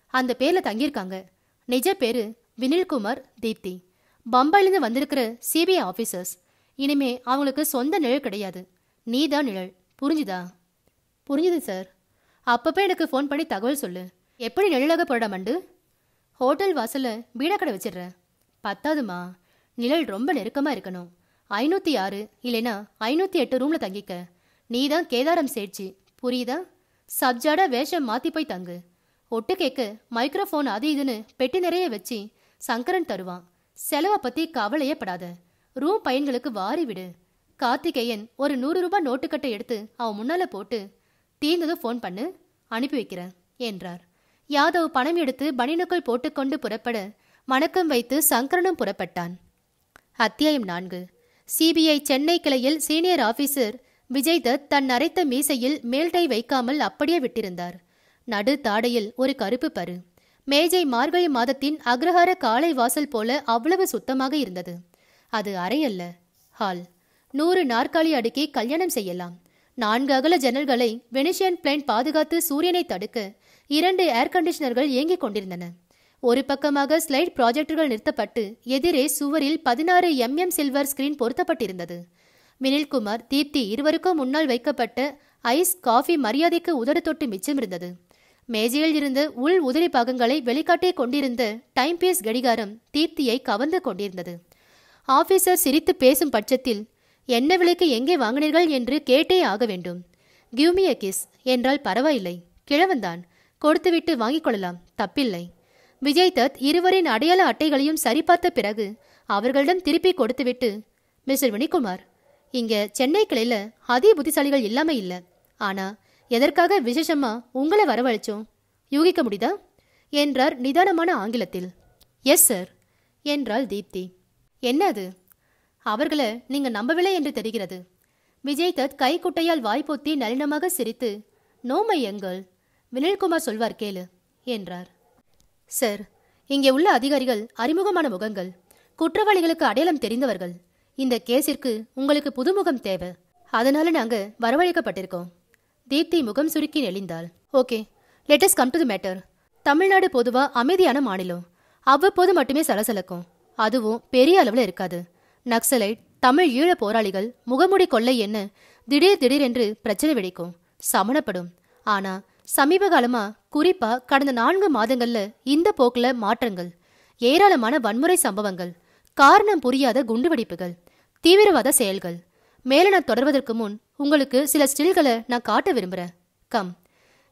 அந்த பேர்ல தங்கியிருக்காங்க. நிஜ பேரு வினில்குமார் தீப்தி. பம்பாயிலிருந்து வந்திருக்கிற சிபிஐ ஆஃபீஸர்ஸ் இனிமே அவங்களுக்கு சொந்த நிழல் கிடையாது. நீதான் நிழல். புரிஞ்சுதா? புரிஞ்சுது சார். அப்பப்போ எனக்கு ஃபோன் பண்ணி தகவல் சொல்லு. எப்படி நிழலாக போட மண்டு? ஹோட்டல் வாசலில் பீடா கடை வச்சிடுறேன் பத்தாதுமா. நிழல் ரொம்ப நெருக்கமாக இருக்கணும். ஐநூற்றி ஆறு இல்லைனா ஐநூற்றி எட்டு ரூமில் தங்கிக்க. நீ தான் கேதாரம் சேட்சி. புரியுதா? சப்ஜாடா வேஷம் மாற்றி போய் தங்கு. ஒட்டு கேட்க மைக்ரோஃபோன் அது இதுன்னு பெட்டி நிறைய வச்சு சங்கரன் தருவான். செலவை பற்றி கவலையே படாத. ரூம் பையன்களுக்கு வாரி விடு. கார்த்திகேயன் ஒரு நூறு ரூபாய் நோட்டுக்கட்டை எடுத்து அவன் முன்னால போட்டு தீர்ந்ததும் ஃபோன் பண்ணு அனுப்பி வைக்கிறேன் என்றார். யாதவ் பணம் எடுத்து பனினுக்குள் போட்டுக்கொண்டு புறப்பட வணக்கம் வைத்து சங்கரனும் புறப்பட்டான். அத்தியாயம் நான்கு. சிபிஐ சென்னை கிளையில் சீனியர் ஆபீசர் விஜய் தத் தன் நரைத்த மீசையில் மேல்டை வைக்காமல் அப்படியே விட்டிருந்தார். நடு தாடையில் ஒரு கருப்பு பரு. மேஜை மார்கழி மாதத்தின் அக்ரஹார காலை வாசல் போல அவ்வளவு சுத்தமாக இருந்தது. அது அறையல்ல ஹால். நூறு நாற்காலி அடுக்கி கல்யாணம் செய்யலாம். நான்கு அகல ஜன்னல்களை வெனிஷியன் பிளேன் பாதுகாத்து சூரியனை தடுக்க இரண்டு ஏர் கண்டிஷனர்கள் இயங்கிக் கொண்டிருந்தன. ஒரு பக்கமாக ஸ்லைட் ப்ராஜெக்டர்கள் நிறுத்தப்பட்டு எதிரே சுவரில் பதினாறு எம்எம் சில்வர் ஸ்கிரீன் பொருத்தப்பட்டிருந்தது. வினில்குமார் தீப்தி இருவருக்கும் முன்னால் வைக்கப்பட்ட ஐஸ் காஃபி மரியாதைக்கு உதடு தொட்டு மிச்சம் இருந்தது. மேஜையில் இருந்த உள் உதிரி பாகங்களை வெளிக்காட்டிக் கொண்டிருந்த டைம் பீஸ் கடிகாரம் தீப்தியை கவர்ந்து கொண்டிருந்தது. ஆபீசர் சிரித்து பேசும் பட்சத்தில் என்ன விலைக்கு எங்கே வாங்கினீர்கள் என்று கேட்டே ஆக வேண்டும். கியூமிய கிஸ் என்றால் பரவாயில்லை. கிழவன்தான். கொடுத்துவிட்டு வாங்கிக் கொள்ளலாம். தப்பில்லை. விஜய் தத் இருவரின் அடையாள அட்டைகளையும் சரிபார்த்த பிறகு அவர்களிடம் திருப்பி கொடுத்துவிட்டு மிஸ்டர் வினிகுமார் இங்க சென்னை கிளையில அதி புத்திசாலிகள் இல்லாம இல்ல. ஆனா எதற்காக விசேஷமா உங்களை வரவழைச்சோம்? யூகிக்க முடியுதா? என்றார் நிதானமான ஆங்கிலத்தில். எஸ் சார் என்றாள் தீப்தி. என்ன அது? அவர்களை நீங்க நம்பவில்லை என்று தெரிகிறது. விஜய் தத் கைக்குட்டையால் வாய்ப்பொத்தி நளினமாக சிரித்து நோமை எங்கள் வினில்குமார் சொல்வார் கேளு என்றார். சார் இங்கே உள்ள அதிகாரிகள் அறிமுகமான முகங்கள். குற்றவாளிகளுக்கு அடையாளம் தெரிந்தவர்கள். இந்த கேஸிற்கு உங்களுக்கு புதுமுகம் தேவை. அதனால நாங்க வரவழைக்கப்பட்டிருக்கோம். தீப்தி முகம் சுருக்கி நெளிந்தாள். Okay let's come to the matter Tamil Nadu பொதுவா அமைதியான மாநிலம். அவ்வப்போது மட்டுமே சலசலக்கும். அதுவும் பெரிய அளவில் இருக்காது. நக்சலைட் தமிழ் ஈழ போராளிகள் முகமுடி கொள்ளை என்ன? திடீர் திடீரென்று பிரச்சனை வெடிக்கும். சமணப்படும். ஆனா சமீப காலமா குறிப்பா கடந்த நான்கு மாதங்கள்ல இந்த போக்குல மாற்றங்கள் ஏராளமான வன்முறை சம்பவங்கள் காரணம் புரியாத குண்டுவெடிப்புகள் தீவிரவாத செயல்கள். மேல நான் தொடர்வதற்கு முன் உங்களுக்கு சில ஸ்டில்களை நான் காட்ட விரும்புறேன். கம்.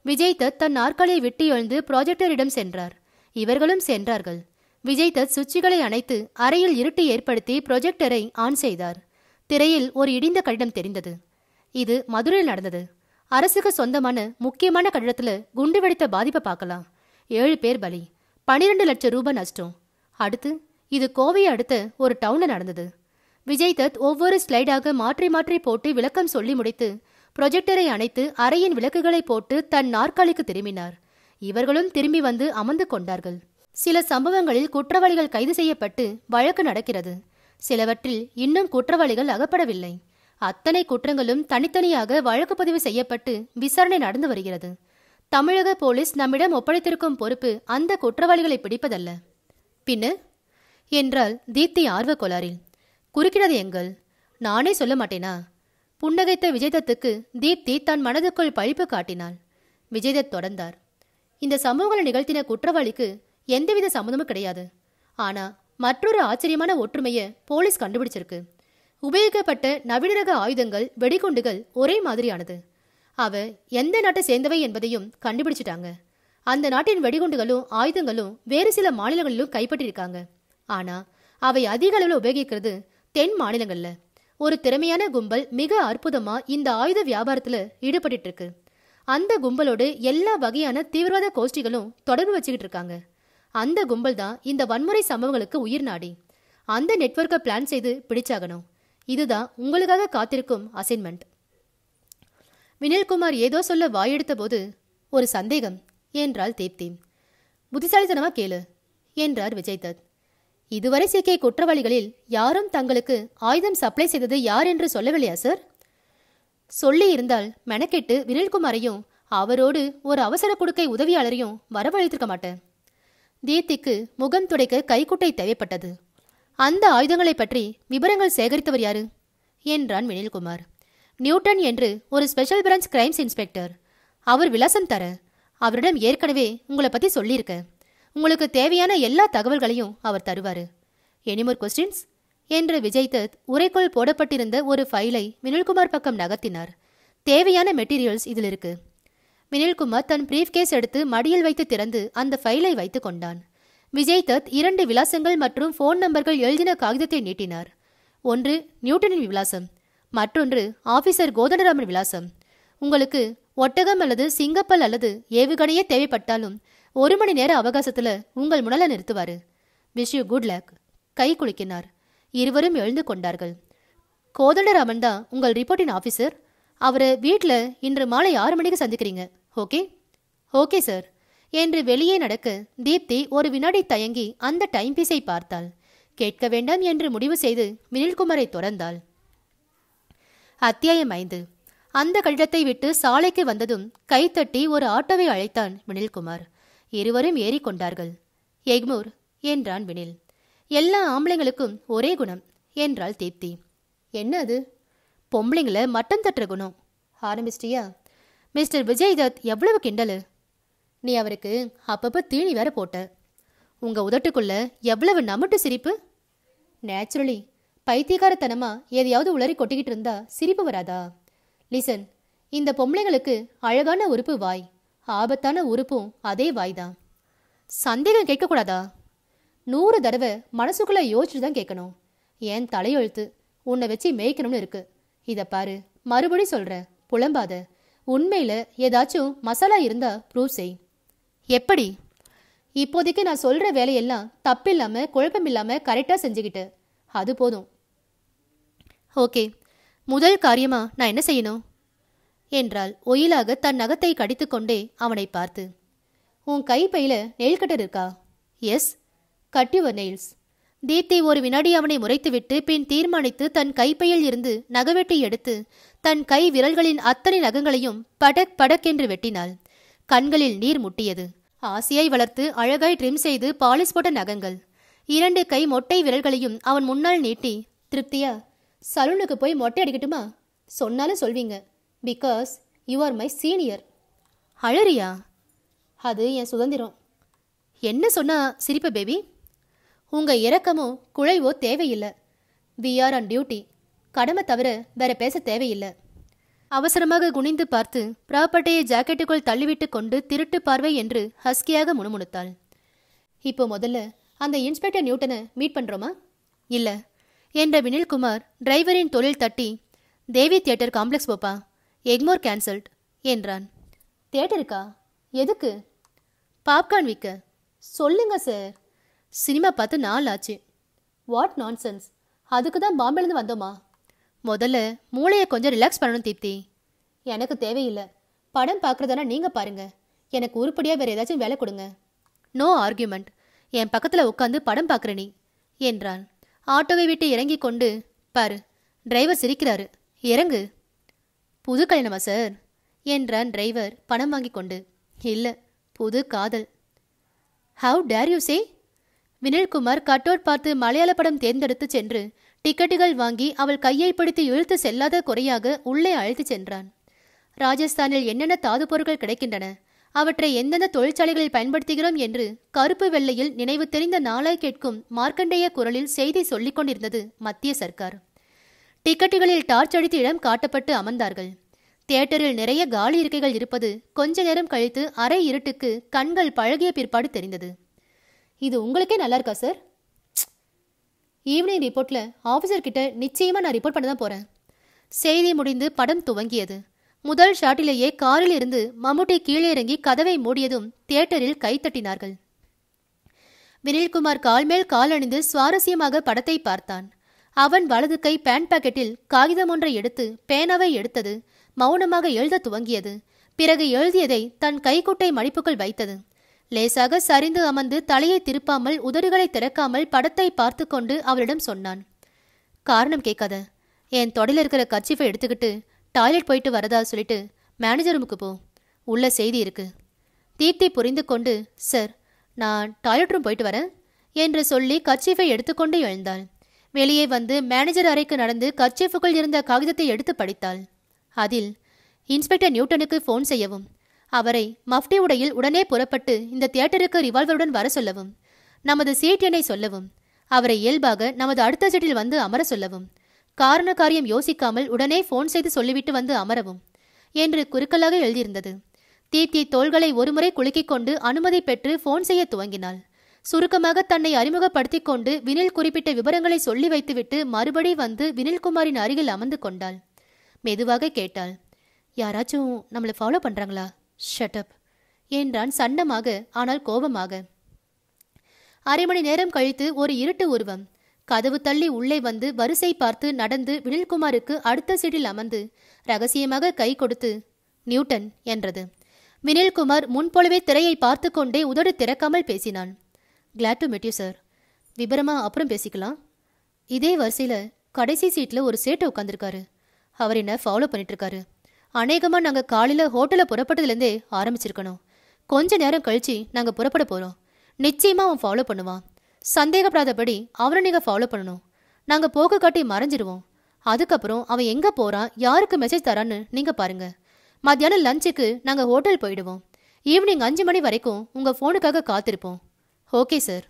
விஜய் தத் தன் நாற்காலியை விட்டு எழுந்து ப்ராஜெக்டரிடம் சென்றார். இவர்களும் சென்றார்கள். விஜய் தத் சுவிட்சுகளை அணைத்து அறையில் இருட்டு ஏற்படுத்தி ப்ரொஜெக்டரை ஆன் செய்தார். திரையில் ஒரு இடிந்த கட்டிடம் தெரிந்தது. இது மதுரையில் நடந்தது. அரசுக்கு சொந்தமான முக்கியமான கட்டிடத்துல குண்டு வெடித்த பாதிப்பை பார்க்கலாம். ஏழு பேர் பலி பனிரெண்டு லட்சம் ரூபாய் நஷ்டம். அடுத்து இது கோவையை அடுத்த ஒரு டவுனில் நடந்தது. விஜய் தத் ஒவ்வொரு ஸ்லைடாக மாற்றி மாற்றி போட்டு விளக்கம் சொல்லி முடித்து ப்ரொஜெக்டரை அணைத்து அறையின் விளக்குகளை போட்டு தன் நாற்காலிக்கு திரும்பினார். இவர்களும் திரும்பி வந்து அமர்ந்து கொண்டார்கள். சில சம்பவங்களில் குற்றவாளிகள் கைது செய்யப்பட்டு வழக்கு நடக்கிறது. சிலவற்றில் இன்னும் குற்றவாளிகள் அகப்படவில்லை. அத்தனை குற்றங்களும் தனித்தனியாக வழக்கு பதிவு செய்யப்பட்டு விசாரணை நடந்து வருகிறது. தமிழக போலீஸ் நம்மிடம் ஒப்படைத்திருக்கும் பொறுப்பு அந்த குற்றவாளிகளை பிடிப்பதல்ல. பின்ன? என்றால் தீப்தி ஆர்வ கோளாறில். குறுக்கிடாது எங்கள். நானே சொல்ல மாட்டேனா? புன்னகைத்த விஜயதத்துக்கு தீப்தி தன் மனதுக்குள் பழிப்பு காட்டினாள். விஜயதத் தொடர்ந்தார். இந்த சம்பவங்களை நிகழ்த்தின குற்றவாளிக்கு எந்தவித சம்மந்தமும் கிடையாது. ஆனால் மற்றொரு ஆச்சரியமான ஒற்றுமையை போலீஸ் கண்டுபிடிச்சிருக்கு. உபயோகிக்கப்பட்ட நவீன ரக ஆயுதங்கள் வெடிகுண்டுகள் ஒரே மாதிரியானது. அவ எந்த நாட்டை சேர்ந்தவை என்பதையும் கண்டுபிடிச்சிட்டாங்க. அந்த நாட்டின் வெடிகுண்டுகளும் ஆயுதங்களும் வேறு சில மாநிலங்களிலும் கைப்பற்றியிருக்காங்க. ஆனால் அவை அதிக அளவில் உபயோகிக்கிறது தென் மாநிலங்களில். ஒரு திறமையான கும்பல் மிக அற்புதமாக இந்த ஆயுத வியாபாரத்தில் ஈடுபட்டு இருக்கு. அந்த கும்பலோடு எல்லா வகையான தீவிரவாத கோஷ்டிகளும் தொடர்பு வச்சுக்கிட்டு இருக்காங்க. அந்த கும்பல் தான் இந்த வன்முறை சம்பவங்களுக்கு உயிர் நாடி. அந்த நெட்வொர்க்கை பிளான் செய்து பிடிச்சாகணும். இதுதான் உங்களுக்காக காத்திருக்கும் அசைன்மெண்ட் வினில்குமார் ஏதோ சொல்ல வாயெடுத்த போது ஒரு சந்தேகம். என்றாள் தீப்தி. புத்திசாலித்தனமா கேளு என்றார் விஜய் தத். இதுவரை சிக்கிய குற்றவாளிகளில் யாரும் தங்களுக்கு ஆயுதம் சப்ளை செய்தது யார் என்று சொல்லவில்லையா சார் சொல்லி இருந்தால் மெனக்கெட்டு வினில்குமாரையும் அவரோடு ஒரு அவசர குடுக்கை உதவியாளரையும் வரவழைத்திருக்க மாட்டேன். தீப்திக்கு முகம் துடைக்க கைக்குட்டை தேவைப்பட்டது. அந்த ஆயுதங்களை பற்றி விவரங்கள் சேகரித்தவர் யாரு? என்றான் வினில்குமார். நியூட்டன் என்று ஒரு ஸ்பெஷல் பிரான்ச் கிரைம்ஸ் இன்ஸ்பெக்டர். அவர் விலாசம் தர அவரிடம் ஏற்கனவே உங்களை பத்தி சொல்லியிருக்க. உங்களுக்கு தேவையான எல்லா தகவல்களையும் அவர் தருவாரு. எனிமோர் கொஸ்டின்ஸ் என்று விஜய் தத் உரைக்குள் போடப்பட்டிருந்த ஒரு ஃபைலை வினில்குமார் பக்கம் நகர்த்தினார். தேவையான மெட்டீரியல்ஸ் இதில் இருக்கு. வினில்குமார் தன் பிரீஃப் கேஸ் எடுத்து மடியில் வைத்து திறந்து அந்த ஃபைலை வைத்துக் கொண்டான். விஜய் தத் இரண்டு விலாசங்கள் மற்றும் ஃபோன் நம்பர்கள் எழுதின காகிதத்தை நீட்டினார். ஒன்று நியூட்டனின் விலாசம். மற்றொன்று ஆபீசர் கோதண்டராமன் விலாசம். உங்களுக்கு ஒட்டகம் அல்லது சிங்கப்பல் அல்லது ஏவுகணையே தேவைப்பட்டாலும் ஒரு மணி நேர அவகாசத்தில் உங்கள் முனலை நிறுத்துவார். Wish you good luck. கை குலுக்கினார். இருவரும் எழுந்து கொண்டார்கள். கோதண்டராமன் தான் உங்கள் ரிப்போர்ட்டின் ஆஃபீஸர் அவரை வீட்டில் இன்று மாலை ஆறு மணிக்கு சந்திக்கிறீங்க. ஓகே? Okay sir. என்று வெளியே நடக்க தீப்தி ஒரு வினாடி தயங்கி அந்த டைம் பீஸை பார்த்தாள். கேட்க வேண்டாம் என்று முடிவு செய்து வினில்குமாரை தொடர்ந்தாள். அத்தியாயம் ஐந்து. அந்த கட்டிடத்தை விட்டு சாலைக்கு வந்ததும் கைத்தட்டி ஒரு ஆட்டோவை அழைத்தான் வினில்குமார் இருவரும் ஏறிக்கொண்டார்கள் எக்மூர் என்றான் வினில். எல்லா ஆம்பளைங்களுக்கும் ஒரே குணம் என்றாள் தீப்தி. என்ன அது? பொம்பளைங்கள மட்டம் தட்டுற குணம் ஆரம்பிச்சிட்டியா? மிஸ்டர் விஜய் தத் எவ்வளவு கிண்டலு? நீ அவருக்கு அப்பப்போ தீனி வேற போட்ட. உங்கள் உதட்டுக்குள்ள எவ்வளவு நமட்டு சிரிப்பு? நேச்சுரலி பைத்தியக்காரத்தனமாக எதையாவது உளறி கொட்டிக்கிட்டு இருந்தா சிரிப்பு வராதா? லிசன் இந்த பொம்பளைங்களுக்கு அழகான உறுப்பு வாய். ஆபத்தான உறுப்பும் அதே வாய் தான். சந்தேகம் கேட்கக்கூடாதா? நூறு தடவை மனசுக்குள்ளே யோசிச்சு தான் கேட்கணும். ஏன் தலையெழுத்து உன்னை வச்சு மேய்க்கணும்னு இருக்கு. இதை பாரு மறுபடி சொல்கிறேன் புலம்பாத. உண்மையில ஏதாச்சும் மசாலா இருந்தா ப்ரூவ் செய். எப்படி? இப்போதைக்கு நான் சொல்ற வேலையெல்லாம் தப்பில்லாம குழப்பம் இல்லாம கரெக்டா செஞ்சுக்கிட்டு. அது போதும். ஓகே முதல் காரியமா நான் என்ன செய்யணும்? என்றால் ஒயிலாக தன் நகத்தை கடித்துக்கொண்டே அவனை பார்த்து. உன் கைப்பையில நெயில் கட்டர் இருக்கா? Yes cut your nails Deepti ஒரு வினாடி அவனை முறைத்துவிட்டு பின் தீர்மானித்து தன் கைப்பையில் இருந்து நகவெட்டி எடுத்து தன் கை விரல்களின் அத்தனை நகங்களையும் படக் படக் என்று வெட்டினாள். கண்களில் நீர் முட்டியது. ஆசையை வளர்த்து அழகாய் ட்ரிம் செய்து பாலிஷ் போட்ட நகங்கள். இரண்டு கை மொட்டை விரல்களையும் அவன் முன்னால் நீட்டி திருப்தியா? சலூனுக்கு போய் மொட்டை அடிக்கட்டுமா? சொன்னாலும் சொல்வீங்க. Because you are my senior அழறியா? அது என் சுதந்திரம். என்ன சொன்னா சிரிப்ப பேபி உங்க இரக்கமோ குழைவோ தேவையில்லை. வி ஆர் ஆன் டியூட்டி கடமை தவிர வேற பேச தேவையில்லை. அவசரமாக குனிந்து பார்த்து ப்ராப்பர்ட்டியை ஜாக்கெட்டுக்குள் தள்ளிவிட்டு கொண்டு திருட்டு பார்வை என்று ஹஸ்கியாக முணுமுணுத்தாள். இப்போ முதல்ல அந்த இன்ஸ்பெக்டர் நியூட்டனை மீட் பண்ணுறோமா இல்லை. என்ற வினில்குமார் டிரைவரின் தொழில் தட்டி தேவி தியேட்டர் காம்ப்ளெக்ஸ் போப்பா எக்மோர் கேன்சல்ட் என்றான். தியேட்டருக்கா? எதுக்கு? பாப்கார்ன் விற்க சொல்லுங்க சார். சினிமா பார்த்து நாள் ஆச்சு வாட் நான்சென்ஸ் அதுக்கு தான் பாம்பேலேருந்து வந்தோமா? முதல்ல மூளையை கொஞ்சம் ரிலாக்ஸ் பண்ணணும் தீப்தி. எனக்கு தேவையில்லை. படம் பார்க்குறதானா நீங்கள் பாருங்கள் எனக்கு உருப்படியாக வேறு ஏதாச்சும் வேலை கொடுங்க. நோ ஆர்கியூமெண்ட் என் பக்கத்தில் உட்காந்து படம் பார்க்குற நீ என்றான் ஆட்டோவை விட்டு இறங்கி கொண்டு பாரு டிரைவர் சிரிக்கிறாரு. இறங்கு. புது கல்யாணமா சார் என்றான் டிரைவர் பணம் வாங்கி கொண்டு. இல்லை புது காதல். How dare you say Vinilkumar கட்டோட் பார்த்து மலையாள படம் தேர்ந்தெடுத்து சென்று டிக்கெட்டுகள் வாங்கி அவள் கையை பிடித்து இழுத்து செல்லாத குறையாக உள்ளே அழைத்துச் சென்றான். ராஜஸ்தானில் என்னென்ன தாது பொருட்கள் கிடைக்கின்றன? அவற்றை எந்தெந்த தொழிற்சாலைகளில் பயன்படுத்துகிறோம் என்று கருப்பு வெள்ளையில் நினைவு தெரிந்த நாளாய் கேட்கும் மார்க்கண்டேய குரலில் செய்தி சொல்லிக் கொண்டிருந்தது மத்திய சர்க்கார். டிக்கெட்டுகளில் டார்ச் அடித்து இடம் காட்டப்பட்டு அமர்ந்தார்கள். தியேட்டரில் நிறைய காலி இருக்கைகள் இருப்பது கொஞ்ச நேரம் கழித்து அரை இருட்டுக்கு கண்கள் பழகிய பிற்பாடு தெரிந்தது. இது உங்களுக்கே நல்லா இருக்கா சார் ஈவினிங் ரிப்போர்ட்டில் ஆஃபீஸர் கிட்ட நான் ரிப்போர்ட் பண்ண தான் போகிறேன் செய்தி முடிந்து படம் துவங்கியது. முதல் ஷாட்டிலேயே காரில் இருந்து மம்முட்டி கீழே இறங்கி கதவை மூடியதும் தியேட்டரில் கைத்தட்டினார்கள் வினில்குமார் கால் மேல் கால் அணிந்து சுவாரஸ்யமாக படத்தை பார்த்தான். அவன் வலது கை பேண்ட் பாக்கெட்டில் காகிதம் ஒன்றை எடுத்து பேனாவை எடுத்தது மௌனமாக எழுத துவங்கியது. பிறகு எழுதியதை தன் கைக்குட்டை மடிப்புக்குள் வைத்தது. லேசாக சரிந்து அமர்ந்து தலையை திருப்பாமல் உதடுகளை திறக்காமல் படத்தை பார்த்து கொண்டு அவளிடம் சொன்னான். காரணம் கேட்காத. என் தொடையில் இருக்கிற கர்ச்சிஃபை எடுத்துக்கிட்டு டாய்லெட் போயிட்டு வரதா சொல்லிட்டு மேனேஜர் ரூமுக்கு போ. உள்ள செய்தி இருக்கு. தீப்தி புரிந்து கொண்டு சார் நான் டாய்லெட் ரூம் போயிட்டு வரேன் என்று சொல்லி கர்ச்சீஃபை எடுத்துக்கொண்டு எழுந்தாள். வெளியே வந்து மேனேஜர் அறைக்கு நடந்து கர்ச்சீஃபுக்குள் இருந்த காகிதத்தை எடுத்து படித்தாள். அதில் இன்ஸ்பெக்டர் நியூட்டனுக்கு ஃபோன் செய்யவும். அவரை மஃப்டி உடையில் உடனே புறப்பட்டு இந்த தியேட்டருக்கு ரிவால்வருடன் வர சொல்லவும் நமது சீட் எண்ணை சொல்லவும் அவரை இயல்பாக நமது அடுத்த சீட்டில் வந்து அமர சொல்லவும் காரண காரியம் யோசிக்காமல் உடனே ஃபோன் செய்து சொல்லிவிட்டு வந்து அமரவும் என்று குறுக்கலாக எழுதியிருந்தது. தீப்தி தோள்களை ஒருமுறை குலுக்கிக் கொண்டு அனுமதி பெற்று ஃபோன் செய்ய துவங்கினாள். சுருக்கமாக தன்னை அறிமுகப்படுத்திக் கொண்டு வினில் குறிப்பிட்ட விவரங்களை சொல்லி வைத்துவிட்டு மறுபடி வந்து வினில்குமாரின் அருகில் அமர்ந்து கொண்டாள். மெதுவாக கேட்டாள் யாராச்சும் நம்மளை ஃபாலோ பண்றாங்களா? ஷட்டப் என்றான் சன்னமாக ஆனால் கோபமாக. அரை மணி நேரம் கழித்து ஒரு இருட்டு உருவம். கதவு தள்ளி உள்ளே வந்து வரிசை பார்த்து நடந்து வினில்குமாருக்கு அடுத்த சீட்டில் அமர்ந்து ரகசியமாக கை கொடுத்து நியூட்டன் என்றது. வினில்குமார் முன்போலவே திரையை பார்த்து கொண்டே உதடு திறக்காமல் பேசினான். Glad to meet you sir விபரமா அப்புறம் பேசிக்கலாம். இதே வரிசையில கடைசி சீட்டில் ஒரு சேட்டு உட்காந்துருக்காரு அவர் என்ன ஃபாலோ பண்ணிட்டு இருக்காரு? அநேகமாக நாங்கள் காலையில் ஹோட்டலில் புறப்பட்டதுலேருந்தே ஆரம்பிச்சிருக்கணும். கொஞ்ச நேரம் கழிச்சு நாங்கள் புறப்பட போகிறோம் நிச்சயமா அவன் ஃபாலோ பண்ணுவான். சந்தேகப்படாதபடி அவனை நீங்க ஃபாலோ பண்ணணும். நாங்கள் போக்க காட்டி மறைஞ்சிருவோம். அதுக்கப்புறம் அவன் எங்கே போகிறான் யாருக்கு மெசேஜ் தரான்னு நீங்கள் பாருங்க. மத்தியானம் லஞ்சுக்கு நாங்கள் ஹோட்டல் போயிடுவோம். ஈவினிங் அஞ்சு மணி வரைக்கும் உங்க ஃபோனுக்காக காத்திருப்போம். ஓகே சார்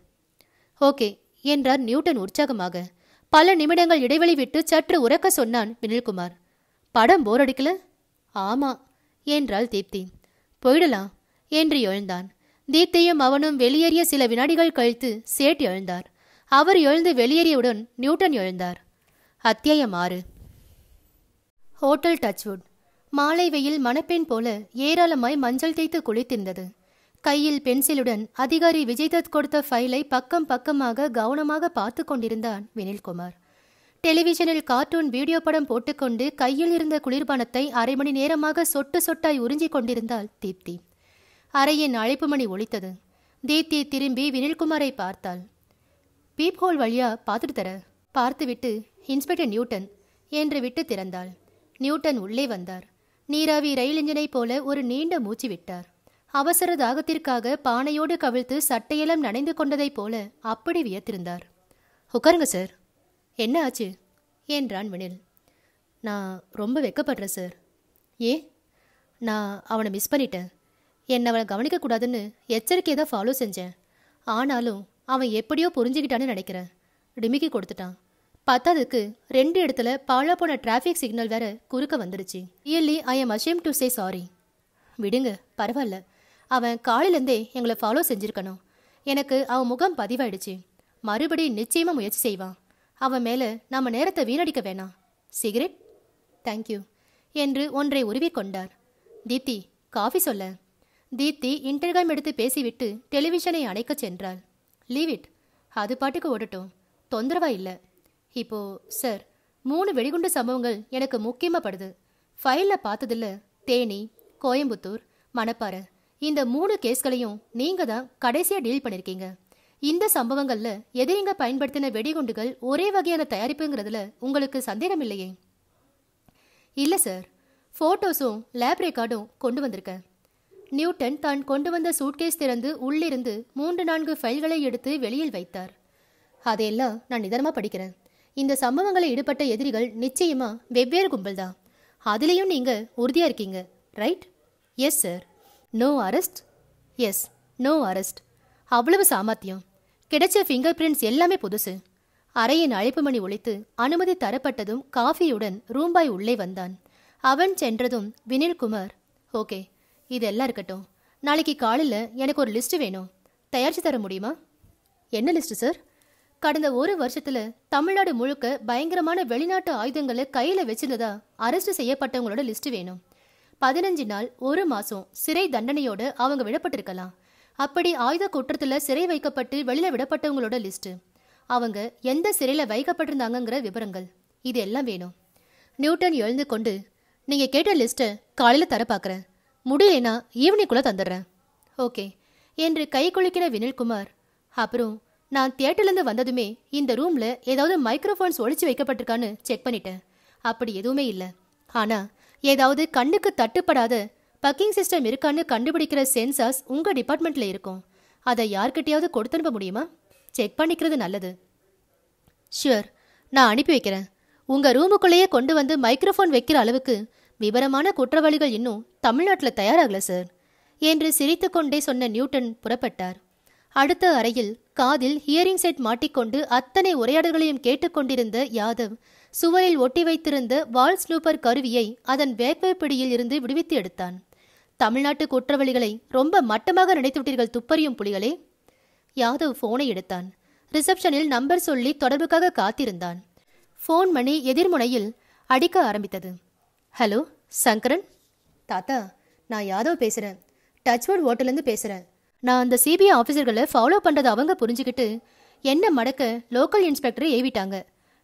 ஓகே என்றார் நியூட்டன் உற்சாகமாக. பல நிமிடங்கள் இடைவெளி விட்டு சற்று உறக்க சொன்னான் வினில்குமார். படம் போர் அடிக்கல? ஆமா என்றாள் தீப்தி. போயிடலாம் என்று எழுந்தான். தீப்தியும் அவனும் வெளியேறிய சில வினாடிகள் கழித்து சேட் எழுந்தார். அவர் எழுந்து வெளியேறியவுடன் நியூட்டன் எழுந்தார். அத்தியாயம் ஆறு. Hotel Touchwood. மாலை வெயில் மணப்பெண் போல ஏராளமாய் மஞ்சள் தேய்த்து குளித்திருந்தது. கையில் பென்சிலுடன் அதிகாரி விஜய்தத் கொடுத்த ஃபைலை பக்கம் பக்கமாக கவனமாக பார்த்து கொண்டிருந்தான் வினில்குமார். டெலிவிஷனில் கார்ட்டூன் வீடியோ படம் போட்டுக்கொண்டு கையில் இருந்த குளிர்பானத்தை அரை மணி நேரமாக சொட்டு சொட்டாய் உறிஞ்சிக் கொண்டிருந்தாள் தீப்தி. அறையின் அழைப்பு மணி ஒழித்தது தீப்தி திரும்பி வினில்குமாரை பார்த்தாள். பீப் ஹோல் வழியா பார்த்துட்டு தர. பார்த்துவிட்டு இன்ஸ்பெக்டர் நியூட்டன் என்று விட்டு திறந்தாள். நியூட்டன் உள்ளே வந்தார். நீராவி ரயில் இன்ஜினைப் போல ஒரு நீண்ட மூச்சு விட்டார். அவசர தாகத்திற்காக பானையோடு கவிழ்த்து சட்டையெல்லாம் நனைந்து கொண்டதைப் போல அப்படி வியத்திருந்தார் உட்காருங்க சார். என்ன ஆச்சு என்றான் வினில். நான் ரொம்ப வெக்கப்படுறேன் சார். ஏன் நான் அவனை மிஸ் பண்ணிட்டேன். என்னை அவனை கவனிக்கக்கூடாதுன்னு எச்சரிக்கையை தான் ஃபாலோ செஞ்சேன். ஆனாலும் அவன் எப்படியோ புரிஞ்சுக்கிட்டான்னு நினைக்கிறேன். டிமிக்கி கொடுத்துட்டான். பத்தாததுக்கு ரெண்டு இடத்துல பாழா போன டிராஃபிக் சிக்னல் வேற குறுக்க வந்துடுச்சு really I am ashamed to say sorry விடுங்க பரவாயில்ல. அவன் காலையிலேருந்தே எங்களை ஃபாலோ செஞ்சுருக்கணும். எனக்கு அவன் முகம் பதிவாயிடுச்சு. மறுபடி நிச்சயமாக முயற்சி செய்வான். அவன் மேலே நம்ம நேரத்தை வீணடிக்க வேணாம். சிகரெட்? தேங்க்யூ என்று ஒன்றை உருவி கொண்டார். தீப்தி காஃபி சொல்ல. தீப்தி இன்டர்காம் எடுத்து பேசிவிட்டு டெலிவிஷனை அணைக்கச் சென்றாள். லீவ் இட் அது பாட்டுக்கு ஓடட்டும். தொந்தரவா இல்லை. இப்போ சார் மூணு வெடிகுண்டு சம்பவங்கள் எனக்கு முக்கியமாகப்படுது ஃபைலில் பார்த்ததில்ல தேனி கோயம்புத்தூர் மணப்பாறை. இந்த மூணு கேஸ்களையும் நீங்கள் தான் கடைசியாக டீல் பண்ணியிருக்கீங்க இந்த சம்பவங்கள்ல எதிரிங்க பயன்படுத்தின வெடிகுண்டுகள் ஒரே வகையான தயாரிப்புங்கிறதுல உங்களுக்கு சந்தேகம் இல்லையே இல்லை சார் ஃபோட்டோஸும் லேப் ரெக்கார்டும் கொண்டு வந்திருக்கேன் நியூட்டன் தான் கொண்டு வந்த சூட்கேஸ் திறந்து உள்ளிருந்து மூன்று நான்கு ஃபைல்களை எடுத்து வெளியில் வைத்தார். அதையெல்லாம் நான் நிதானமாக படிக்கிறேன். இந்த சம்பவங்களை ஈடுபட்ட எதிரிகள் நிச்சயமா வெவ்வேறு கும்பல் தான் அதுலேயும் நீங்கள் உறுதியாக இருக்கீங்க. Right yes sir no arrest yes no arrest அவ்வளவு சாமர்த்தியம். கிடைச்ச ஃபிங்கர் பிரிண்ட்ஸ் எல்லாமே புதுசு. அறையின் அழைப்பு மணி ஒழித்து அனுமதி தரப்பட்டதும் காஃபியுடன் ரூம்பாய் உள்ளே வந்தான். அவன் சென்றதும் வினில்குமார் ஓகே இதெல்லாம் இருக்கட்டும். நாளைக்கு காலையில் எனக்கு ஒரு லிஸ்ட் வேணும். தயாரித்து தர முடியுமா? என்ன லிஸ்ட் சார் கடந்த ஒரு வருஷத்துல தமிழ்நாடு முழுக்க பயங்கரமான வெளிநாட்டு ஆயுதங்களை கையில வச்சிருந்ததா அரெஸ்ட் செய்யப்பட்டவங்களோட லிஸ்ட் வேணும். பதினஞ்சு நாள் ஒரு மாசம் சிறை தண்டனையோட அவங்க விடப்பட்டிருக்கலாம். அப்படி ஆயுத குற்றத்தில் சிறை வைக்கப்பட்டு வெளியில் விடப்பட்டவங்களோட லிஸ்ட்டு அவங்க எந்த சிறையில் வைக்கப்பட்டிருந்தாங்கங்கிற விவரங்கள். இது எல்லாம் வேணும். நியூட்டன் எழுந்து கொண்டு நீங்கள் கேட்ட லிஸ்ட்டை காலையில் தர பார்க்குறேன் முடியலைன்னா ஈவினிங்குள்ளே தந்துடுறேன். ஓகே. என்று கை குலுக்கின வினில்குமார் அப்புறம் நான் தியேட்டர்லேருந்து வந்ததுமே இந்த ரூமில் ஏதாவது மைக்ரோஃபோன்ஸ் ஒழிச்சு வைக்கப்பட்டிருக்கான்னு செக் பண்ணிட்டேன். அப்படி எதுவுமே இல்லை. ஆனால் ஏதாவது கண்ணுக்கு தட்டுப்படாத பக்கிங் சிஸ்டம் இருக்கான்னு கண்டுபிடிக்கிற சென்சார்ஸ் உங்கள் டிபார்ட்மெண்ட்டில் இருக்கும். அதை யார்கிட்டையாவது கொடுத்து அனுப்ப முடியுமா? செக் பண்ணிக்கிறது நல்லது. ஷுவர் நான் அனுப்பி வைக்கிறேன். உங்கள் ரூமுக்குள்ளேயே கொண்டு வந்து மைக்ரோஃபோன் வைக்கிற அளவுக்கு விவரமான குற்றவாளிகள் இன்னும் தமிழ்நாட்டில் தயாராகல சார் என்று சிரித்துக்கொண்டே சொன்ன நியூட்டன் புறப்பட்டார். அடுத்த அறையில் காதில் ஹியரிங் செட் மாட்டிக்கொண்டு அத்தனை உரையாடல்களையும் கேட்டுக்கொண்டிருந்த யாதவ் சுவரில் ஒட்டி வைத்திருந்த வால் ஸ்லூப்பர் கருவியை அதன் வேப்பப்பிடியில் இருந்து விடுவித்து எடுத்தான். தமிழ்நாட்டு குற்றவாளிகளை ரொம்ப மட்டமாக நினைத்து விட்டீர்கள் துப்பறியும் புலிகளே. யாதவ் போனை எடுத்தான். ரிசப்ஷனில் நம்பர் சொல்லி தொடர்புக்காக காத்திருந்தான். ஃபோன் மணி எதிர்முனையில் அடிக்க ஆரம்பித்தது. ஹலோ சங்கரன்? தாத்தா நான் யாதவ் பேசுகிறேன் டச்வுட் ஹோட்டல்லேருந்து பேசுகிறேன் நான் அந்த சிபிஐ ஆஃபீஸர்களை ஃபாலோ பண்ணுறதை அவங்க புரிஞ்சுக்கிட்டு என்ன மடக்க லோக்கல் இன்ஸ்பெக்டரை ஏவிட்டாங்க.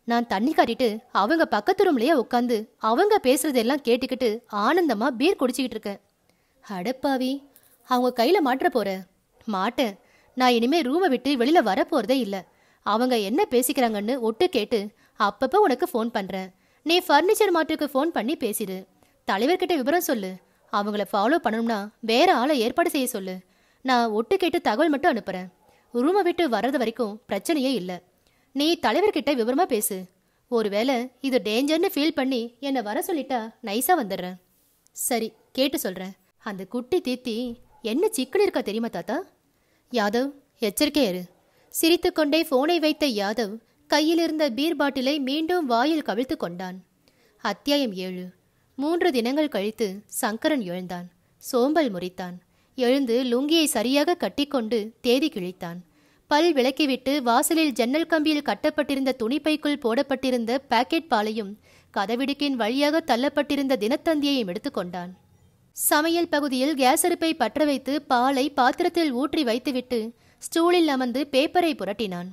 நான் தண்ணி காட்டிட்டு அவங்க பக்கத்து ரூம்லயே உட்காந்து அவங்க பேசுறதெல்லாம் கேட்டுக்கிட்டு ஆனந்தமா பீர் குடிச்சிக்கிட்டு இருக்கேன். அடப்பாவி அவங்க கையில் மாற்ற போற. மாட்டேன். நான் இனிமே ரூமை விட்டு வெளியில் வர இல்லை. அவங்க என்ன பேசிக்கிறாங்கன்னு ஒட்டு கேட்டு அப்பப்போ உனக்கு ஃபோன் பண்ணுறேன் நீ ஃபர்னிச்சர் மாட்டுக்கு ஃபோன் பண்ணி பேசிடு தலைவர்கிட்ட விவரம் சொல்லு. அவங்கள ஃபாலோ பண்ணணும்னா வேற ஆளை ஏற்பாடு செய்ய சொல்லு. நான் ஒட்டு கேட்டு தகவல் மட்டும் அனுப்புறேன். ரூமை விட்டு வர்றது வரைக்கும் பிரச்சனையே இல்லை. நீ தலைவர்கிட்ட விவரமாக பேசு. ஒருவேளை இது டேஞ்சர்னு ஃபீல் பண்ணி என்னை வர சொல்லிட்டா நைஸாக வந்துடுறேன். சரி கேட்டு சொல்கிறேன் அந்த குட்டி தீத்தி என்ன சிக்கல் இருக்கா தெரியுமா தாத்தா? யாதவ் எச்சரிக்கையா இரு. சிரித்துக்கொண்டே போனை வைத்த யாதவ் கையில் இருந்த பீர் பாட்டிலை மீண்டும் வாயில் கவிழ்த்து கொண்டான். அத்தியாயம் ஏழு. மூன்று தினங்கள் கழித்து சங்கரன் எழுந்தான். சோம்பல் முறித்தான். எழுந்து லுங்கியை சரியாக கட்டிக்கொண்டு தேதி கிழித்தான். பல் விளக்கிவிட்டு வாசலில் ஜன்னல் கம்பியில் கட்டப்பட்டிருந்த துணிப்பைக்குள் போடப்பட்டிருந்த பாக்கெட் பாலையும் கதவிடுக்கின் வழியாக தள்ளப்பட்டிருந்த தினத்தந்தியையும் எடுத்துக்கொண்டான் சமையல் பகுதியில் கேஸ் அடுப்பை பற்ற வைத்து பாலை பாத்திரத்தில் ஊற்றி வைத்துவிட்டு ஸ்டூலில் அமர்ந்து பேப்பரை புரட்டினான்.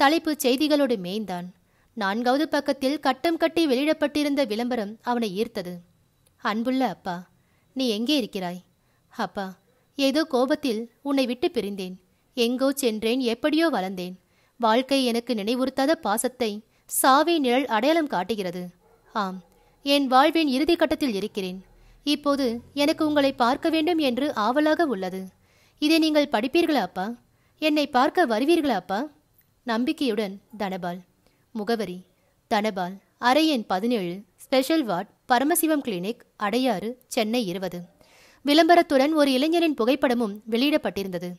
தலைப்புச் செய்திகளோடு மேய்ந்தான். நான்காவது பக்கத்தில் கட்டம் கட்டி வெளியிடப்பட்டிருந்த விளம்பரம் அவனை ஈர்த்தது. அன்புள்ள அப்பா நீ எங்கே இருக்கிறாய்? அப்பா ஏதோ கோபத்தில் உன்னை விட்டு பிரிந்தேன். எங்கோ சென்றேன் எப்படியோ வளர்ந்தேன். வாழ்க்கை எனக்கு நினைவுறுத்தாத பாசத்தை சாவி நிழல் அடையாளம் காட்டுகிறது. ஆம் என் வாழ்வின் இறுதி கட்டத்தில் இருக்கிறேன். இப்போது எனக்கு உங்களை பார்க்க வேண்டும் என்று ஆவலாக உள்ளது. இதை நீங்கள் படிப்பீர்களா அப்பா? என்னை பார்க்க வருவீர்களா அப்பா? நம்பிக்கையுடன் தனபால். முகவரி தனபால் அறை எண் பதினேழு special ward Paramasivam clinic Adyar Chennai இருபது. விளம்பரத்துடன் ஒரு இளைஞரின் புகைப்படமும் வெளியிடப்பட்டிருந்தது.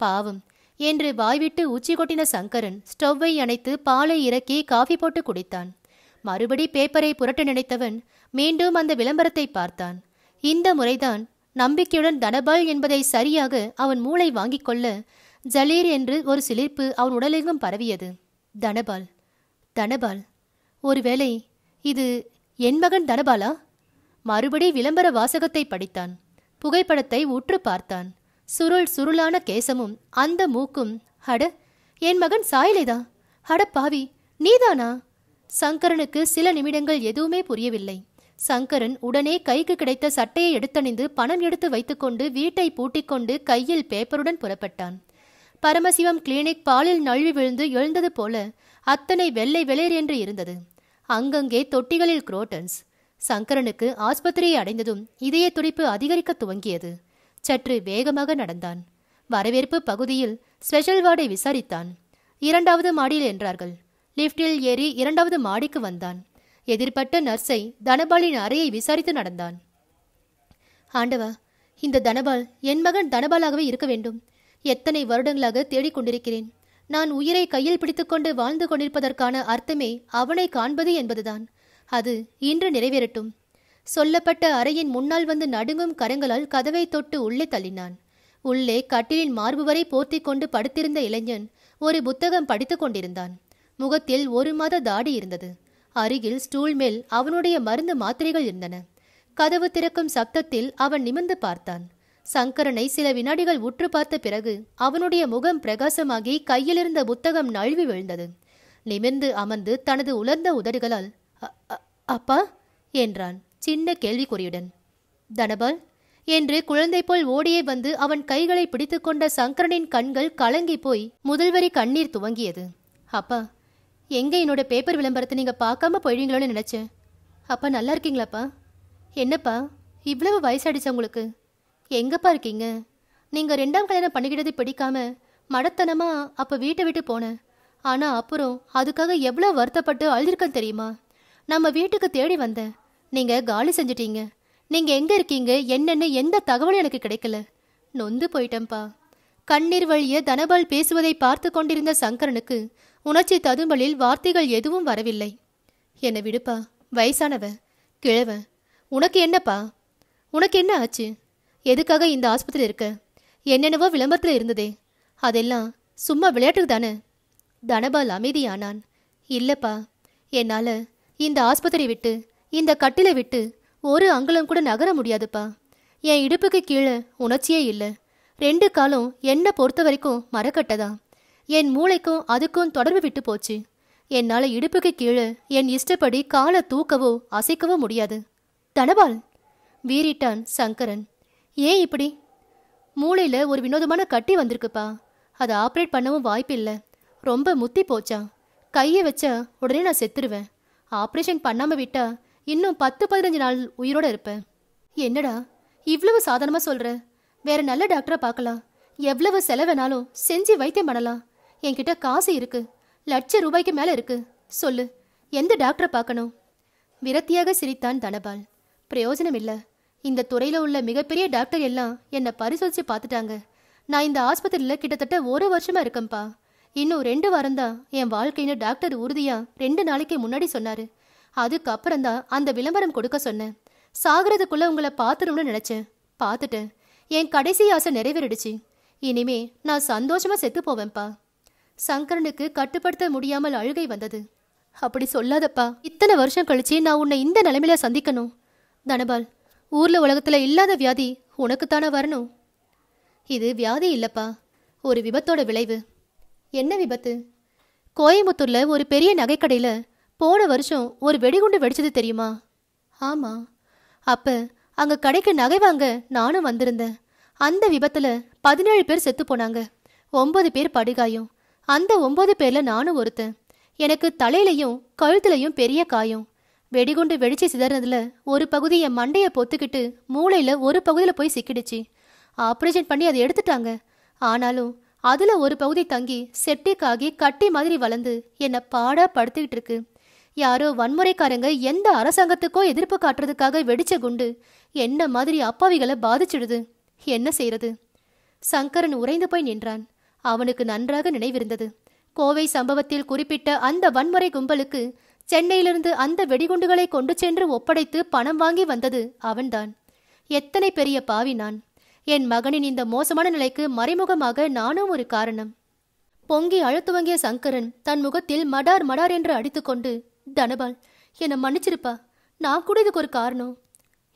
பாவம்! என்று வாய்விட்டு உச்சி கொட்டின சங்கரன் ஸ்டவ்வை அணைத்து பாலை இறக்கி காஃபி போட்டு குடித்தான். மறுபடி பேப்பரை புரட்ட நினைத்தவன் மீண்டும் அந்த விளம்பரத்தை பார்த்தான். இந்த முறைதான் நம்பிக்கையுடன் தனபால் என்பதை சரியாக அவன் மூளை வாங்கிக் கொள்ள ஜலீர் என்று ஒரு சிலிர்ப்பு அவன் உடலெங்கும் பரவியது. தனபால் தனபால் ஒருவேளை இது என் மகன் தனபாலா? மறுபடி விளம்பர வாசகத்தை படித்தான். புகைப்படத்தை உற்று பார்த்தான். சுருள் சுருளான கேசமும் அந்த மூக்கும் ஹட என் மகன் சாயலைதா? ஹட பாவி நீதானா? சங்கரனுக்கு சில நிமிடங்கள் எதுவுமே புரியவில்லை. சங்கரன் உடனே கைக்கு கிடைத்த சட்டையை எடுத்தணிந்து பணம் எடுத்து வைத்துக்கொண்டு வீட்டை பூட்டிக்கொண்டு கையில் பேப்பருடன் புறப்பட்டான். பரமசிவம் கிளினிக் பாலில் நழுவி விழுந்து எழுந்தது போல அத்தனை வெள்ளை வெளிர் என்று இருந்தது. அங்கங்கே தொட்டிகளில் குரோட்டன்ஸ் சங்கரனுக்கு ஆஸ்பத்திரியை அடைந்ததும் இதய துடிப்பு அதிகரிக்க துவங்கியது. சற்று வேகமாக நடந்தான். வரவேற்பு பகுதியில் ஸ்பெஷல் வார்டை விசாரித்தான். இரண்டாவது மாடியில் என்றார்கள். லிஃப்டில் ஏறி இரண்டாவது மாடிக்கு வந்தான். எதிர்பட்ட நர்ஸை தனபாலின் அறையை விசாரித்து நடந்தான். ஆண்டவா இந்த தனபால் என் மகன் தனபாலாகவே இருக்க வேண்டும். எத்தனை வருடங்களாக தேடிக்கொண்டிருக்கிறேன் நான் உயிரை கையில் பிடித்துக்கொண்டு வாழ்ந்து கொண்டிருப்பதற்கான அர்த்தமே அவனை காண்பது என்பதுதான். அது இன்று நிறைவேறட்டும். சொல்லப்பட்ட அறையின் முன்னால் வந்து நடுங்கும் கரங்களால் கதவை தொட்டு உள்ளே தள்ளினான். உள்ளே கட்டிலின் மார்பு வரை போர்த்தி கொண்டு படுத்திருந்த இளைஞன் ஒரு புத்தகம் படித்து கொண்டிருந்தான். முகத்தில் ஒரு மாத தாடி இருந்தது. அருகில் ஸ்டூல் மேல் அவனுடைய மருந்து மாத்திரைகள் இருந்தன. கதவு திறக்கும் சப்தத்தில் அவன் நிமிர்ந்து பார்த்தான். சங்கரனை சில வினாடிகள் உற்று பார்த்த பிறகு அவனுடைய முகம் பிரகாசமாகி கையிலிருந்த புத்தகம் நழுவி விழுந்தது. நிமிர்ந்து அமர்ந்து தனது உலர்ந்த உதடுகளால் அப்பா? என்றான் சின்ன கேள்விக்குறியுடன். தனபால்? என்று குழந்தை போல் ஓடியே வந்து அவன் கைகளை பிடித்துக்கொண்ட சங்கரனின் கண்கள் கலங்கி போய் முதல்வரி கண்ணீர் துவங்கியது. அப்பா எங்க என்னோட பேப்பர் விளம்பரத்தை நீங்க பார்க்காம போயிடுவீங்களோன்னு நினைச்சேன் அப்பா நல்லா இருக்கீங்களாப்பா? என்னப்பா இவ்வளவு வயசாயிடுச்சு உங்களுக்கு? எங்கப்பா இருக்கீங்க? நீங்க ரெண்டாம் கல்யாணம் பண்ணிக்கிட்டது பிடிக்காம மடத்தனமா அப்ப வீட்டை விட்டு போனேன் ஆனா அப்புறம் அதுக்காக எவ்வளவு வருத்தப்பட்டு அழுதிருக்கேன் தெரியுமா? நம்ம வீட்டுக்கு தேடி வந்தேன் நீங்க காலி செஞ்சிட்டீங்க. நீங்க எங்க இருக்கீங்க? என்னன்னு எந்த தகவலும் எனக்கு கிடைக்கல. நொந்து போயிட்டேன்ப்பா. கண்ணீர் வழிய தனபால் பேசுவதை பார்த்து கொண்டிருந்த சங்கரனுக்கு உணர்ச்சி ததும்பலில் வார்த்தைகள் எதுவும் வரவில்லை. என்னை விடுப்பா? வயசானவ? கிழவ? உனக்கு என்னப்பா? உனக்கு என்ன ஆச்சு? எதுக்காக இந்த ஆஸ்பத்திரி இருக்க? என்னென்னவோ விளம்பரத்தில் இருந்ததே. அதெல்லாம் சும்மா விளையாட்டுக்கு தானே? தனபால் அமைதியானான். இல்லப்பா. என்னால் இந்த ஆஸ்பத்திரி விட்டு இந்த கட்டிலை விட்டு ஒரு அங்குலம் கூட நகர முடியாதுப்பா. என் இடுப்புக்கு கீழே உணர்ச்சியே இல்லை. ரெண்டு காலம் என்னை பொறுத்த வரைக்கும் மரக்கட்டதா என் மூளைக்கும் அதுக்கும் தொடர்பு விட்டு போச்சு. என்னால் இடுப்புக்கு கீழே என் இஷ்டப்படி காலை தூக்கவோ அசைக்கவோ முடியாது. தனபால் வீறிட்டான் சங்கரன். ஏன் இப்படி? மூளையில ஒரு வினோதமான கட்டி வந்திருக்குப்பா. அதை ஆப்ரேட் பண்ணவும் வாய்ப்பில்லை. ரொம்ப முத்தி போச்சா. கையை வச்சா உடனே நான் செத்துருவேன். ஆப்ரேஷன் பண்ணாம விட்டா இன்னும் பத்து பதினஞ்சு நாள் உயிரோட இருப்பேன். என்னடா? இவ்வளவு சாதாரணமாக சொல்கிற வேற நல்ல டாக்டரா பார்க்கலாம். எவ்வளவு செலவேனாலும் செஞ்சு வைத்தியம் பண்ணலாம். என்கிட்ட காசு இருக்கு. லட்ச ரூபாய்க்கு மேல இருக்கு. சொல்லு எந்த டாக்டரை பார்க்கணும்? விரத்தியாக சிரித்தான் தனபால். பிரயோஜனம் இல்ல. இந்த துறையில உள்ள மிகப்பெரிய டாக்டர் எல்லாம் என்னை பரிசோதிச்சு பார்த்துட்டாங்க. நான் இந்த ஆஸ்பத்திரியில கிட்டத்தட்ட ஒரு வருஷமா இருக்கேன்ப்பா. இன்னும் ரெண்டு வாரம் தான் என் வாழ்க்கைன்னு டாக்டர் உறுதியா ரெண்டு நாளைக்கு முன்னாடி சொன்னாரு. அதுக்கப்புறம் தான் அந்த விளம்பரம் கொடுக்க சொன்னேன். சாகிறதுக்குள்ள உங்களை பார்த்துடணும்னு நினைச்சேன். பார்த்துட்டேன். என் கடைசி ஆசை நிறைவேறிடுச்சு. இனிமே நான் சந்தோஷமா செத்து போவேன்ப்பா. சங்கரனுக்கு கட்டுப்படுத்த முடியாமல் அழுகை வந்தது. அப்படி சொல்லாதப்பா. இத்தனை வருஷம் கழிச்சு நான் உன்னை இந்த நிலைமையில சந்திக்கணும். தனபால் ஊர்ல உலகத்துல இல்லாத வியாதி உனக்குத்தானே வரணும்? இது வியாதி இல்லப்பா. ஒரு விபத்தோட விளைவு. என்ன விபத்து? கோயம்புத்தூர்ல ஒரு பெரிய நகைக்கடையில போன வருஷம் ஒரு வெடிகுண்டு வெடிச்சது தெரியுமா? ஆமா. அப்ப அங்க கடைக்கு நகை வாங்க நானும் வந்திருந்தேன். அந்த விபத்துல பதினேழு பேர் செத்து போனாங்க. ஒன்பது பேர் படுகாயம். அந்த ஒன்பது பேர்ல நானும் ஒருத்தன். எனக்கு தலையிலையும் கழுத்துலையும் பெரிய காயம். வெடிகுண்டு வெடிச்சு சிதறதுல ஒரு பகுதி என் மண்டையை பொத்துக்கிட்டு மூளையில ஒரு பகுதியில் போய் சிக்கிடுச்சு. ஆப்ரேஷன் பண்ணி அதை எடுத்துட்டாங்க. ஆனாலும் அதுல ஒரு பகுதி தங்கி செப்டிக் ஆகி கட்டி மாதிரி வளர்ந்து என்னை பாடா படுத்துக்கிட்டு இருக்கு. யாரோ வன்முறைக்காரங்க எந்த அரசாங்கத்துக்கோ எதிர்ப்பு காட்டுறதுக்காக வெடிச்ச குண்டு என்ன மாதிரி அப்பாவிகளை பாதிச்சிடுது. என்ன செய்யறது சங்கரன் உறைந்து போய் நின்றான். அவனுக்கு நன்றாக நினைவிருந்தது. கோவை சம்பவத்தில் குறிப்பிட்ட அந்த வன்முறை கும்பலுக்கு சென்னையிலிருந்து அந்த வெடிகுண்டுகளை கொண்டு சென்று ஒப்படைத்து பணம் வாங்கி வந்தது அவன்தான். எத்தனை பெரிய பாவி நான். என் மகனின் இந்த மோசமான நிலைக்கு மறைமுகமாக நானும் ஒரு காரணம். பொங்கி அழுத்துவங்கிய சங்கரன் தன் முகத்தில் மடார் மடார் என்று அடித்துக்கொண்டு தனபால் என்னை மன்னிச்சிருப்பா. நான் கூட இதுக்கு ஒரு காரணம்.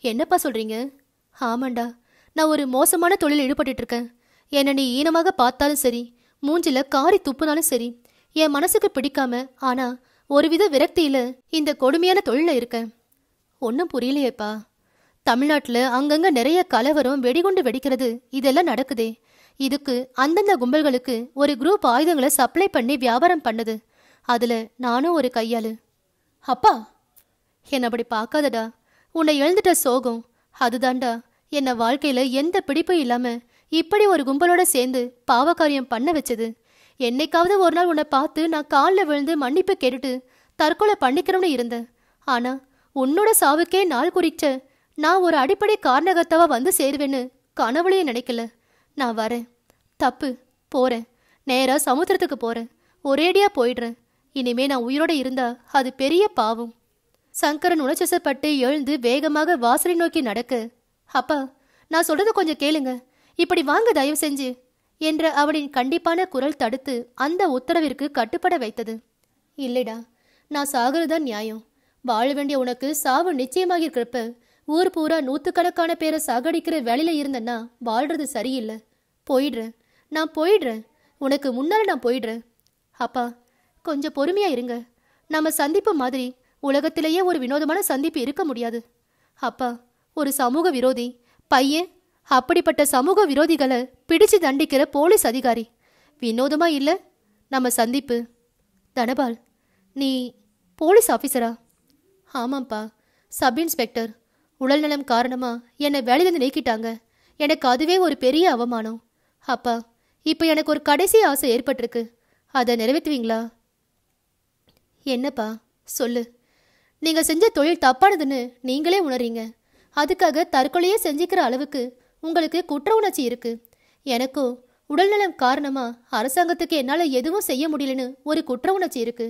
என்னப்பா சொல்றீங்க? ஆமாண்டா. நான் ஒரு மோசமான தொழில் ஈடுபட்டு இருக்கேன். என்னை நீ ஈனமாக பார்த்தாலும் சரி மூஞ்சில காரி துப்புனாலும் சரி என் மனசுக்கு பிடிக்காம ஆனா ஒருவித விரக்தியில இந்த கொடுமையான தொழில இருக்கேன் ஒன்றும் புரியலையேப்பா. தமிழ்நாட்டில் அங்கங்க நிறைய கலவரம் வெடிகுண்டு வெடிக்கிறது இதெல்லாம் நடக்குதே. இதுக்கு அந்தந்த கும்பல்களுக்கு ஒரு குரூப் ஆயுதங்களை சப்ளை பண்ணி வியாபாரம் பண்ணுது. அதில் நானும் ஒரு கையாளு. அப்பா! என்னை அப்படி பார்க்காதடா. உன்னை எழுந்துட்ட சோகம். அதுதான்டா. என்னை வாழ்க்கையில் எந்த பிடிப்பும் இல்லாமல் இப்படி ஒரு கும்பலோட சேர்ந்து பாவகாரியம் பண்ண வச்சது. என்னைக்காவது ஒரு நாள் உன்னை பார்த்து நான் காலில் விழுந்து மன்னிப்பு கேட்டுட்டு தற்கொலை பண்ணிக்கிறோம்னு இருந்தேன். ஆனா உன்னோட சாவுக்கே நாள் குறிச்ச நான் ஒரு அடிப்படை காரணகர்த்தாவா வந்து சேருவேன்னு கனவுலையே நினைக்கல. நான் வரேன். தப்பு. போறேன். நேரா சமுத்திரத்துக்கு போறேன். ஒரேடியா போயிடுறேன். இனிமே நான் உயிரோட இருந்தா அது பெரிய பாவம். சங்கரன் உணச்சசப்பட்டு எழுந்து வேகமாக வாசலை நோக்கி நடக்க அப்பா நான் சொல்றது கொஞ்சம் கேளுங்க. இப்படி வாங்க தயவு செஞ்சு என்ற அவளின் கண்டிப்பான குரல் தடுத்து அந்த உத்தரவிற்கு கட்டுப்பட வைத்தது. இல்லைடா நான் சாகிறதுதான் நியாயம். வாழ வேண்டிய உனக்கு சாவு நிச்சயமாக இருக்கிறப்ப ஊர் பூரா நூற்றுக்கணக்கான பேரை சாகடிக்கிற வேலையில இருந்தேன்னா வாழ்றது சரியில்லை. போயிடுறேன் நான் போயிடுறேன் உனக்கு முன்னால நான் போயிடுறேன் அப்பா கொஞ்சம் பொறுமையா இருங்க. நம்ம சந்திப்பு மாதிரி உலகத்திலேயே ஒரு வினோதமான சந்திப்பு இருக்க முடியாது. அப்பா ஒரு சமூக விரோதி பையன் அப்படிப்பட்ட சமூக விரோதிகளை பிடிச்சு தண்டிக்கிற போலீஸ் அதிகாரி. வினோதமா இல்லை? நம்ம சந்திப்பு. தனபால் நீ போலீஸ் ஆஃபீஸரா ஆமாம்ப்பா சப் இன்ஸ்பெக்டர் உடல்நலம் காரணமாக என்னை வேலையிலேருந்து நீக்கிட்டாங்க. எனக்கு அதுவே ஒரு பெரிய அவமானம். அப்பா இப்போ எனக்கு ஒரு கடைசி ஆசை ஏற்பட்டிருக்கு. அதை நிறைவேற்றுவீங்களா? என்னப்பா? சொல்லு. நீங்கள் செஞ்ச தொழில் தப்பானதுன்னு நீங்களே உணர்றீங்க. அதுக்காக தற்கொலையே செஞ்சுக்கிற அளவுக்கு உங்களுக்கு குற்ற உணர்ச்சி இருக்கு. எனக்கும் உடல்நலம் காரணமா அரசாங்கத்துக்கு என்னால் எதுவும் செய்ய முடியலன்னு ஒரு குற்ற உணர்ச்சி இருக்கு.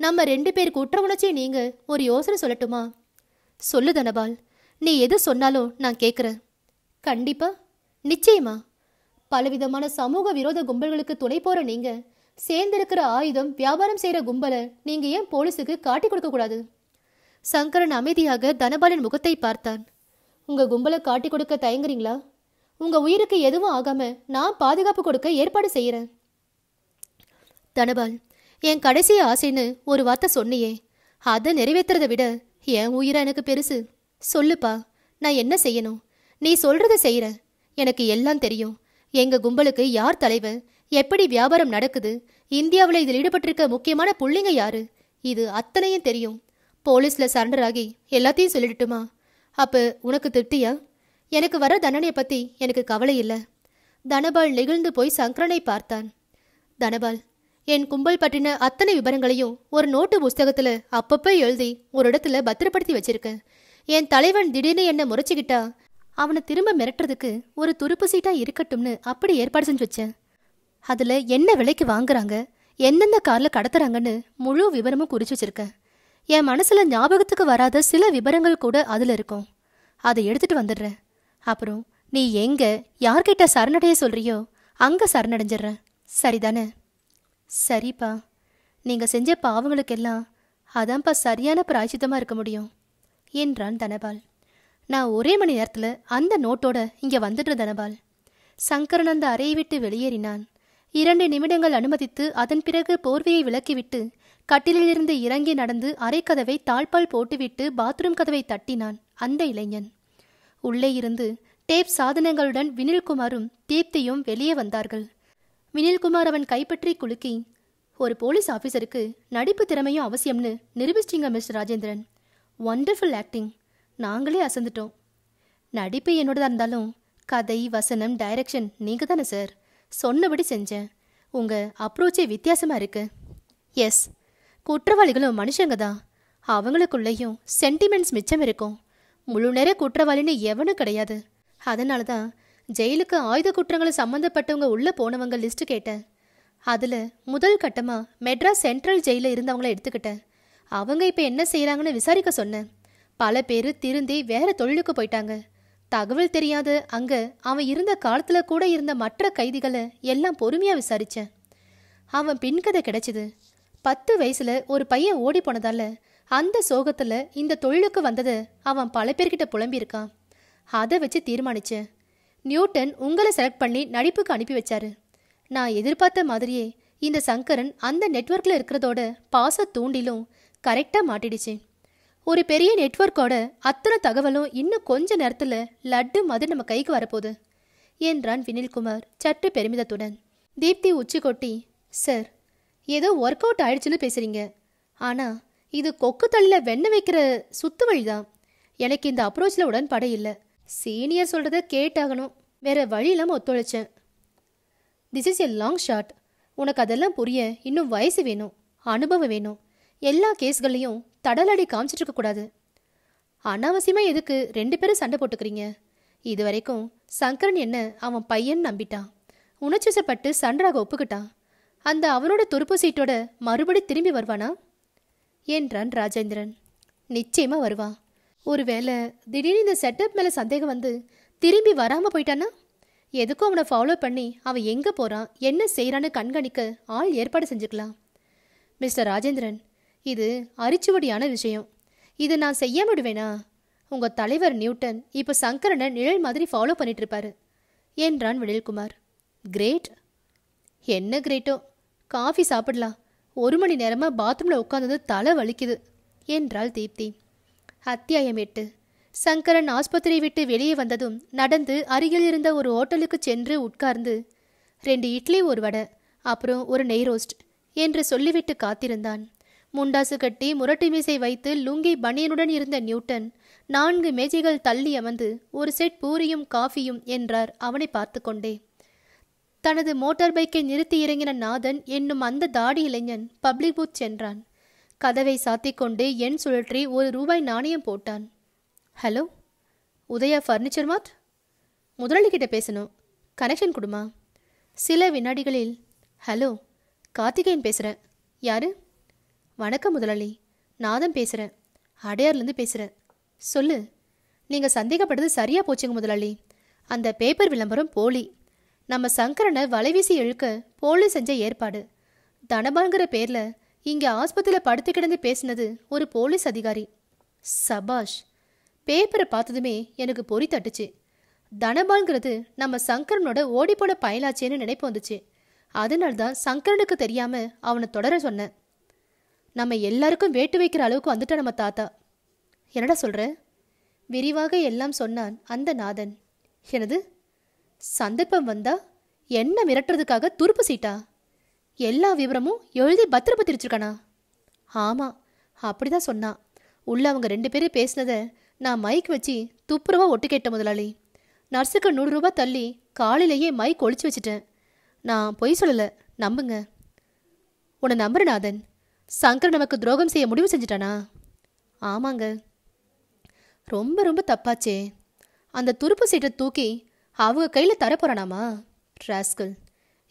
நம்ம ரெண்டு பேர் குற்ற உணர்ச்சி நீங்க ஒரு யோசனை சொல்லட்டுமா? சொல்லு தனபால். நீ எது சொன்னாலும் நான் கேட்குறேன் கண்டிப்பா. நிச்சயமா. பலவிதமான சமூக விரோத கும்பல்களுக்கு துணை போற நீங்க சேர்ந்திருக்கிற ஆயுதம் வியாபாரம் செய்யற கும்பலை நீங்க ஏன் போலீஸுக்கு காட்டி கொடுக்க கூடாது? சங்கரன் அமைதியாக தனபாலின் முகத்தை பார்த்தான். உங்க கும்பலை காட்டி கொடுக்க தயங்குறீங்களா? உங்க உயிருக்கு எதுவும் ஆகாம நான் பாதுகாப்பு கொடுக்க ஏற்பாடு செய்யறேன். தனபால் என் கடைசி ஆசைன்னு ஒரு வார்த்தை சொன்னியே. அதை நிறைவேற்றுறதை விட என் உயிரை எனக்கு பெருசு. சொல்லுப்பா நான் என்ன செய்யணும்? நீ சொல்றத செய்யற. எனக்கு எல்லாம் தெரியும். எங்க கும்பலுக்கு யார் தலைவன்? எப்படி வியாபாரம் நடக்குது? இந்தியாவில் இதில் ஈடுபட்டிருக்க முக்கியமான புள்ளிங்க யாரு? இது அத்தனையும் தெரியும். போலீஸ்ல சரண்டர் ஆகி எல்லாத்தையும் சொல்லிடட்டுமா? அப்ப உனக்கு திருப்தியா? எனக்கு வர தண்டனையை பத்தி எனக்கு கவலை இல்லை. தனபால் நெகிழ்ந்து போய் சங்கரனை பார்த்தான். தனபால் என் கும்பல் பற்றின அத்தனை விவரங்களையும் ஒரு நோட்டு புஸ்தகத்துல அப்பப்போ எழுதி ஒரு இடத்துல பத்திரப்படுத்தி வச்சிருக்கேன் என் தலைவன் திடீர்னு என்ன முறைச்சிக்கிட்டா அவனை திரும்ப மிரட்டுறதுக்கு ஒரு துருப்பு சீட்டா இருக்கட்டும்னு அப்படி ஏற்பாடு செஞ்சு வச்சேன். அதுல என்ன விலைக்கு வாங்குறாங்க எந்தெந்த கார்ல கடத்துறாங்கன்னு முழு விவரமும் குறிச்சு வச்சிருக்கேன். என் மனசுல ஞாபகத்துக்கு வராத சில விவரங்கள் கூட அதுல இருக்கும். அதை எடுத்துட்டு வந்துடுறேன். அப்புறம் நீ எங்க? யார்கிட்ட சரணடைய சொல்றியோ அங்க சரணடைஞ்சிடுறேன் சரிதானே. சரிப்பா. நீங்க செஞ்ச பாவங்களுக்கெல்லாம் அதான்ப்பா சரியான பிராய்ச்சித்தமா இருக்க முடியும். என்றான் தனபால். நான் ஒரே மணி நேரத்துல அந்த நோட்டோட இங்க வந்துடுற தனபால். சங்கரன் அந்த அறையை விட்டு வெளியேறினான். இரண்டு நிமிடங்கள் அனுமதித்து அதன் பிறகு போர்வையை விலக்கிவிட்டு கட்டிலிலிருந்து இறங்கி நடந்து அரைக்கதவை தாழ்பால் போட்டுவிட்டு பாத்ரூம் கதவை தட்டினான் அந்த இளைஞன். உள்ளே இருந்து டேப் சாதனங்களுடன் வினில்குமாரும் தீப்தியும் வெளியே வந்தார்கள். வினில்குமார் அவன் கைப்பற்றி குலுக்கி ஒரு போலீஸ் ஆபீசருக்கு நடிப்பு திறமையும் அவசியம்னு நிரூபிச்சிங்க மிஸ்டர் ராஜேந்திரன். ஒண்டர்ஃபுல் ஆக்டிங் நாங்களே அசந்துட்டோம். நடிப்பு என்னோடதா இருந்தாலும் கதை வசனம் டைரக்ஷன் நீங்க தானே சார் சொன்னபடி செஞ்சேன். உங்க அப்ரோச்சே வித்தியாசமா இருக்கு. எஸ் குற்றவாளிகளும் மனுஷங்க தான் அவங்களுக்குள்ளேயும் சென்டிமெண்ட்ஸ் மிச்சம் இருக்கும். முழு நேர குற்றவாளின்னு எவனும் கிடையாது. அதனால தான் ஜெயிலுக்கு ஆயுத குற்றங்களை சம்மந்தப்பட்டவங்க உள்ளே போனவங்க லிஸ்ட்டு கேட்டேன். அதில் முதல் கட்டமாக மெட்ராஸ் சென்ட்ரல் ஜெயிலில் இருந்தவங்கள எடுத்துக்கிட்டேன். அவங்க இப்போ என்ன செய்கிறாங்கன்னு விசாரிக்க சொன்னேன். பல பேர் திருந்தி வேற தொழிலுக்கு போயிட்டாங்க. தகவல் தெரியாத அங்கே அவன் இருந்த காலத்தில் கூட இருந்த மற்ற கைதிகளை எல்லாம் பொறுமையாக விசாரித்தேன் அவன் பின்கதை கிடைச்சிது. பத்து வயசில் ஒரு பையன் ஓடி போனதால அந்த சோகத்தில் இந்த தொழிலுக்கு வந்ததை அவன் பல பேர்கிட்ட புலம்பியிருக்கான். அதை வச்சு தீர்மானிச்சேன் நியூட்டன் உங்களை செலக்ட் பண்ணி நடிப்புக்கு அனுப்பி வச்சாரு. நான் எதிர்பார்த்த மாதிரியே இந்த சங்கரன் அந்த நெட்ஒர்க்கில் இருக்கிறதோட பாச தூண்டிலும் கரெக்டாக மாட்டிடுச்சு. ஒரு பெரிய நெட்வொர்க்கோட அத்தனை தகவலும் இன்னும் கொஞ்ச நேரத்தில் லட்டு மாதிரி நம்ம கைக்கு வரப்போகுது என்றான் வினில்குமார் சற்று பெருமிதத்துடன். தீப்தி உச்சி கொட்டி சார் ஏதோ ஒர்க் அவுட் ஆயிடுச்சுன்னு பேசுகிறீங்க ஆனா இது கொக்கு தள்ளில் வெண்ணெய் வைக்கிற சுத்து வழிதான். எனக்கு இந்த அப்ரோச்சில் உடன்பாடே இல்லை. சீனியர் சொல்கிறத கேட்டாகணும். வேற வழி இல்லாமல் ஒத்துழைச்சேன். This is a long shot உனக்கு அதெல்லாம் புரிய இன்னும் வயசு வேணும் அனுபவம் வேணும். எல்லா கேஸ்கள்லையும் தடலடி காமிச்சிட்டு கூடாது. அனாவசியமாக எதுக்கு ரெண்டு பேரும் சண்டை போட்டுக்கிறீங்க? இது வரைக்கும் சங்கரன் என்ன அவன் பையன் நம்பிட்டான். உணர்ச்சிசப்பட்டு சண்டராக ஒப்புக்கிட்டான். அந்த அவனோட துருப்பு சீட்டோட மறுபடி திரும்பி வருவானா? என்றான் ராஜேந்திரன். நிச்சயமா வருவான் ஒருவேளை திடீர்னு இந்த செட்டப் மேல சந்தேகம் வந்து திரும்பி வராம போயிட்டானா எதுக்கும் அவனை ஃபாலோ பண்ணி அவன் எங்க போறான் என்ன செய்கிறான்னு கண்காணிக்க ஆள் ஏற்பாடு செஞ்சுக்கலாம். மிஸ்டர் ராஜேந்திரன் இது அரிச்சுவடியான விஷயம். இது நான் செய்ய விடுவேனா? உங்க தலைவர் நியூட்டன் இப்போ சங்கரனை நிழல் மாதிரி ஃபாலோ பண்ணிட்டு இருப்பாரு என்றான் வினில்குமார் கிரேட். என்ன கிரேட்டோ? காஃபி சாப்பிடலாம். ஒரு மணி நேரமா பாத்ரூமில் உட்கார்ந்தது தலை வலிக்குது என்றாள் தீப்தி. அத்தியாயம் எட்டு. சங்கரன் ஆஸ்பத்திரி விட்டு வெளியே வந்ததும் நடந்து அருகில் இருந்த ஒரு ஹோட்டலுக்கு சென்று உட்கார்ந்து ரெண்டு இட்லி ஒரு வடை அப்புறம் ஒரு நெய் ரோஸ்ட் என்று சொல்லிவிட்டு காத்திருந்தான். முண்டாசு கட்டி முரட்டு மீசை வைத்து லுங்கி பனியனுடன் இருந்த நியூட்டன் நான்கு மேஜைகள் தள்ளி அமர்ந்து ஒரு செட் பூரியும் காஃபியும் என்றார் அவனை பார்த்து கொண்டே தனது மோட்டார் பைக்கை நிறுத்தி இறங்கின நாதன் என்னும் அந்த தாடி இளைஞன் பப்ளிக் பூத் சென்றான். கதவை சாத்திக்கொண்டு எண் சுழற்றி ஒரு ரூபாய் நாணயம் போட்டான். ஹலோ உதயா ஃபர்னிச்சர் மார்ட் முதலாளிகிட்ட பேசணும். கனெக்ஷன் கொடுமா? சில வினாடிகளில் ஹலோ கார்த்திகேயன் பேசுகிறேன் யாரு? வணக்கம் முதலாளி நாதன் பேசுகிறேன் அடையார்லேருந்து பேசுகிறேன் சொல்லு நீங்கள் சந்தேகப்பட்டது சரியாக போச்சுங்க முதலாளி. அந்த பேப்பர் விளம்பரம் போலி. நம்ம சங்கரனை வலைவீசி இழுக்க போலீஸ் செஞ்ச ஏற்பாடு. தனபாங்கிற பேர்ல இங்க ஆஸ்பத்திரியில படுத்து கிடந்து பேசினது ஒரு போலீஸ் அதிகாரி. சபாஷ் பேப்பரை பார்த்ததுமே எனக்கு பொறி தட்டுச்சு. தனபால்ங்கிறது நம்ம சங்கரனோட ஓடிப்போன பயலாச்சேன்னு நினைப்பு வந்துச்சு. அதனால தான் சங்கரனுக்கு தெரியாம அவனை தொடர சொன்னேன். நம்ம எல்லாருக்கும் வேட்டு வைக்கிற அளவுக்கு வந்துட்ட நம்ம தாத்தா. என்னடா சொல்ற? விரிவாக எல்லாம் சொன்னான் அந்த நாதன். எனது சந்தர்ப்பம் வந்தா என்ன மிரட்டுறதுக்காக துருப்பு சீட்டா? எல்லா விவரமும் எழுதி பத்திரப்பத்திரிச்சிருக்கண்ணா ஆமாம் அப்படி தான் சொன்னான் உள்ள அவங்க ரெண்டு பேரும் பேசினதை நான் மைக் வச்சு துப்புரவா ஒட்டு கேட்டேன் முதலாளி. நர்ஸுக்கு நூறு ரூபாய் தள்ளி காலையிலேயே மைக் ஒழிச்சு வச்சிட்டேன். நான் பொய் சொல்லலை நம்புங்க. உன்னை நம்புற சங்கர் நமக்கு துரோகம் செய்ய முடிவு செஞ்சிட்டானா? ஆமாங்க. ரொம்ப ரொம்ப தப்பாச்சே. அந்த துருப்பு சீட்டை தூக்கி அவங்க கையில் தரப்போறானாமா ராஸ்கல்.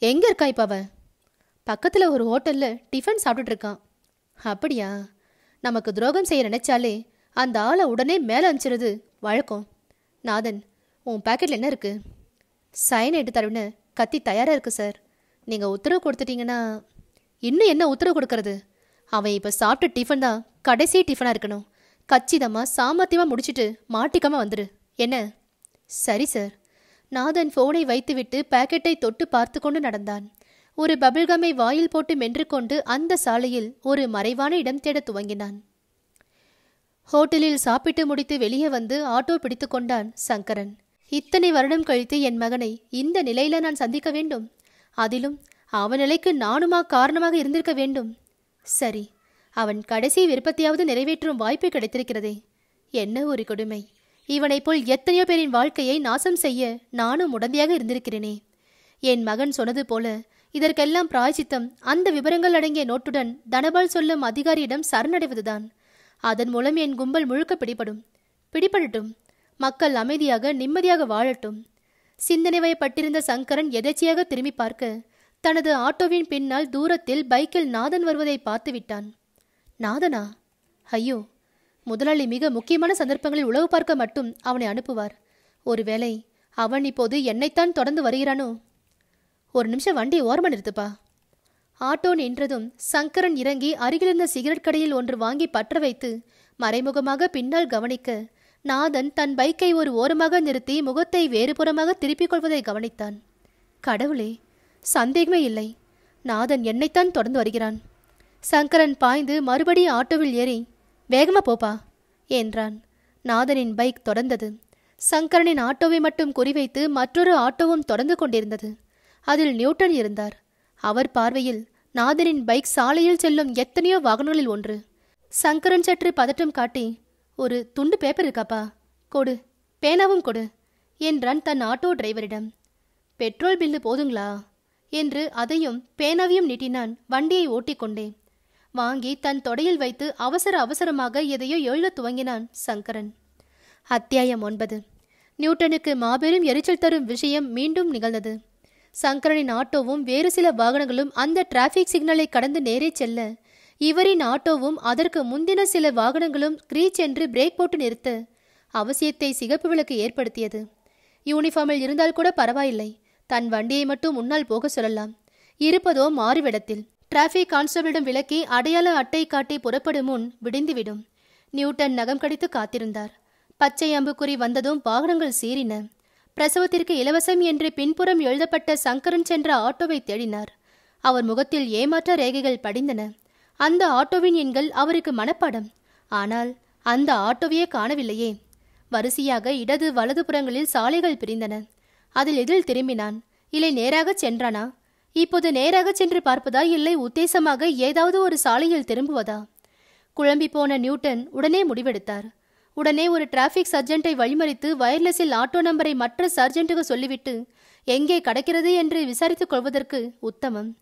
எங்கே இருக்கா இப்போ அவன் பக்கத்தில் ஒரு ஹோட்டலில் டிஃபன் சாப்பிட்டுட்டு இருக்கான். அப்படியா? நமக்கு துரோகம் செய்ய நினைச்சாலே அந்த ஆளை உடனே மேலே அனுப்பிச்சிருது வழக்கம். நாதன் உன் பாக்கெட்டில் என்ன இருக்குது சைனைட்டு தருவின கத்தி தயாராக இருக்குது சார். நீங்கள் உத்தரவு கொடுத்துட்டீங்கன்னா இன்னும் என்ன உத்தரவு கொடுக்கறது? அவன் இப்போ சாப்பிட்ட டிஃபன் தான் கடைசி டிஃபனாக இருக்கணும். கச்சிதமாக சாமர்த்தியமாக முடிச்சுட்டு மாட்டிக்காமல் வந்துரு. என்ன? சரி சார். நாதன் ஃபோனை வைத்துவிட்டு பாக்கெட்டை தொட்டு பார்த்து கொண்டு நடந்தான். ஒரு பபிள்கமை வாயில் போட்டு மென்று கொண்டு அந்த சாலையில் ஒரு மறைவான இடம் தேட துவங்கினான். ஹோட்டலில் சாப்பிட்டு முடித்து வெளியே வந்து ஆட்டோ பிடித்து கொண்டான் சங்கரன். இத்தனை வருடம் கழித்து என் மகனை இந்த நிலையில நான் சந்திக்க வேண்டும்? அதிலும் அவன் நிலைக்கு நானுமா காரணமாக இருந்திருக்க வேண்டும்? சரி அவன் கடைசி விருப்பத்தையாவது நிறைவேற்றும் வாய்ப்பு கிடைத்திருக்கிறதே. என்ன ஒரு கொடுமை. இவனைப் போல் எத்தனையோ பேரின் வாழ்க்கையை நாசம் செய்ய நானும் உடந்தையாக இருந்திருக்கிறேனே. என் மகன் சொன்னது போல இதற்கெல்லாம் பிராய்ச்சித்தம் அந்த விவரங்கள் அடங்கிய நோட்டுடன் தனபால் சொல்லும் அதிகாரியிடம் சரணடைவதுதான். அதன் மூலம் என் கும்பல் முழுக்க பிடிபடும். பிடிபடட்டும். மக்கள் அமைதியாக நிம்மதியாக வாழட்டும். சிந்தனை வயப்பட்டிருந்த சங்கரன் எதேச்சியாக திரும்பி பார்க்க தனது ஆட்டோவின் பின்னால் தூரத்தில் பைக்கில் நாதன் வருவதை பார்த்து விட்டான் நாதனா? ஐயோ முதலாளி மிக முக்கியமான சந்தர்ப்பங்களில் உளவு பார்க்க மட்டும் அவனை அனுப்புவார். ஒருவேளை அவன் இப்போது என்னைத்தான் தொடர்ந்து வருகிறானோ? ஒரு நிமிஷம் வண்டி ஓரமா நிறுத்துப்பா. ஆட்டோ நின்றதும் சங்கரன் இறங்கி அருகிலிருந்த சிகரெட் கடையில் ஒன்று வாங்கி பற்ற வைத்து மறைமுகமாக பின்னால் கவனிக்க நாதன் தன் பைக்கை ஒரு ஓரமாக நிறுத்தி முகத்தை வேறுபுறமாக திருப்பிக் கொள்வதை கவனித்தான். கடவுளே சந்தேகமே இல்லை. நாதன் என்னைத்தான் தொடர்ந்து வருகிறான். சங்கரன் பாய்ந்து மறுபடி ஆட்டோவில் ஏறி வேகமா போப்பா என்றான். நாதனின் பைக் தொடர்ந்தது. சங்கரனின் ஆட்டோவை மட்டும் குறிவைத்து மற்றொரு ஆட்டோவும் தொடர்ந்து கொண்டிருந்தது. அதில் நியூட்டன் இருந்தார். அவர் பார்வையில் நாதனின் பைக் சாலையில் செல்லும் எத்தனையோ வாகனங்களில் ஒன்று. சங்கரன் சற்று பதட்டம் காட்டி ஒரு துண்டு பேப்பர் இருக்காப்பா? கொடு. பேனாவும் கொடு என்றான் தன் ஆட்டோ டிரைவரிடம். பெட்ரோல் பில்லு போதுங்களா? என்று அதையும் பேனாவையும் நீட்டினான். வண்டியை ஓட்டிக்கொண்டே. வாங்கி தன் தொடையில் வைத்து அவசர அவசரமாக எதையோ எழுத துவங்கினான் சங்கரன். அத்தியாயம் ஒன்பது. நியூட்டனுக்கு மாபெரும் எரிச்சல் தரும் விஷயம் மீண்டும் நிகழ்ந்தது. சங்கரனின் ஆட்டோவும் வேறு சில வாகனங்களும் அந்த டிராஃபிக் சிக்னலை கடந்து நேரே செல்ல இவரின் ஆட்டோவும் அதற்கு முந்தின சில வாகனங்களும் கிரீச் என்று பிரேக் போட்டு நிறுத்த அவசியத்தை சிகப்பு விளக்கு ஏற்படுத்தியது. யூனிஃபார்மில் இருந்தால் கூட பரவாயில்லை. தன் வண்டியை மட்டும் முன்னால் போக சொல்லலாம். இருப்பதோ மாறுவிடத்தில். டிராஃபிக் கான்ஸ்டபிளிடம் விளக்கி அடையாள அட்டை காட்டி புறப்படும் முன் விடிந்துவிடும். நியூட்டன் நகம் கடித்து காத்திருந்தார். பச்சை அம்புக்குறி வந்ததும் வாகனங்கள் சீறின. பிரசவத்திற்கு இலவசம் என்று பின்புறம் எழுதப்பட்ட சங்கரன் சென்ற ஆட்டோவை தேடினார். அவர் முகத்தில் ஏமாற்ற ரேகைகள் படிந்தன. அந்த ஆட்டோவின் எண்கள் அவருக்கு மனப்பாடம். ஆனால் அந்த ஆட்டோவையே காணவில்லையே. வரிசையாக இடது வலது புறங்களில் சாலைகள் பிரிந்தன. அதில் எதில் திரும்பினான்? இல்லை நேராகச் சென்றானா? இப்போது நேராகச் சென்று பார்ப்பதா இல்லை உத்தேசமாக ஏதாவது ஒரு சாலையில் திரும்புவதா? குழம்பி போன நியூட்டன் உடனே முடிவெடுத்தார். உடனே ஒரு டிராஃபிக் சர்ஜென்ட்டை வழிமறித்து வயர்லெஸில் ஆட்டோ நம்பரை மற்ற சர்ஜென்ட்டுக்கு சொல்லிவிட்டு எங்கே கடக்கிறது? என்று விசாரித்துக் கொள்வதற்கு உத்தமம்.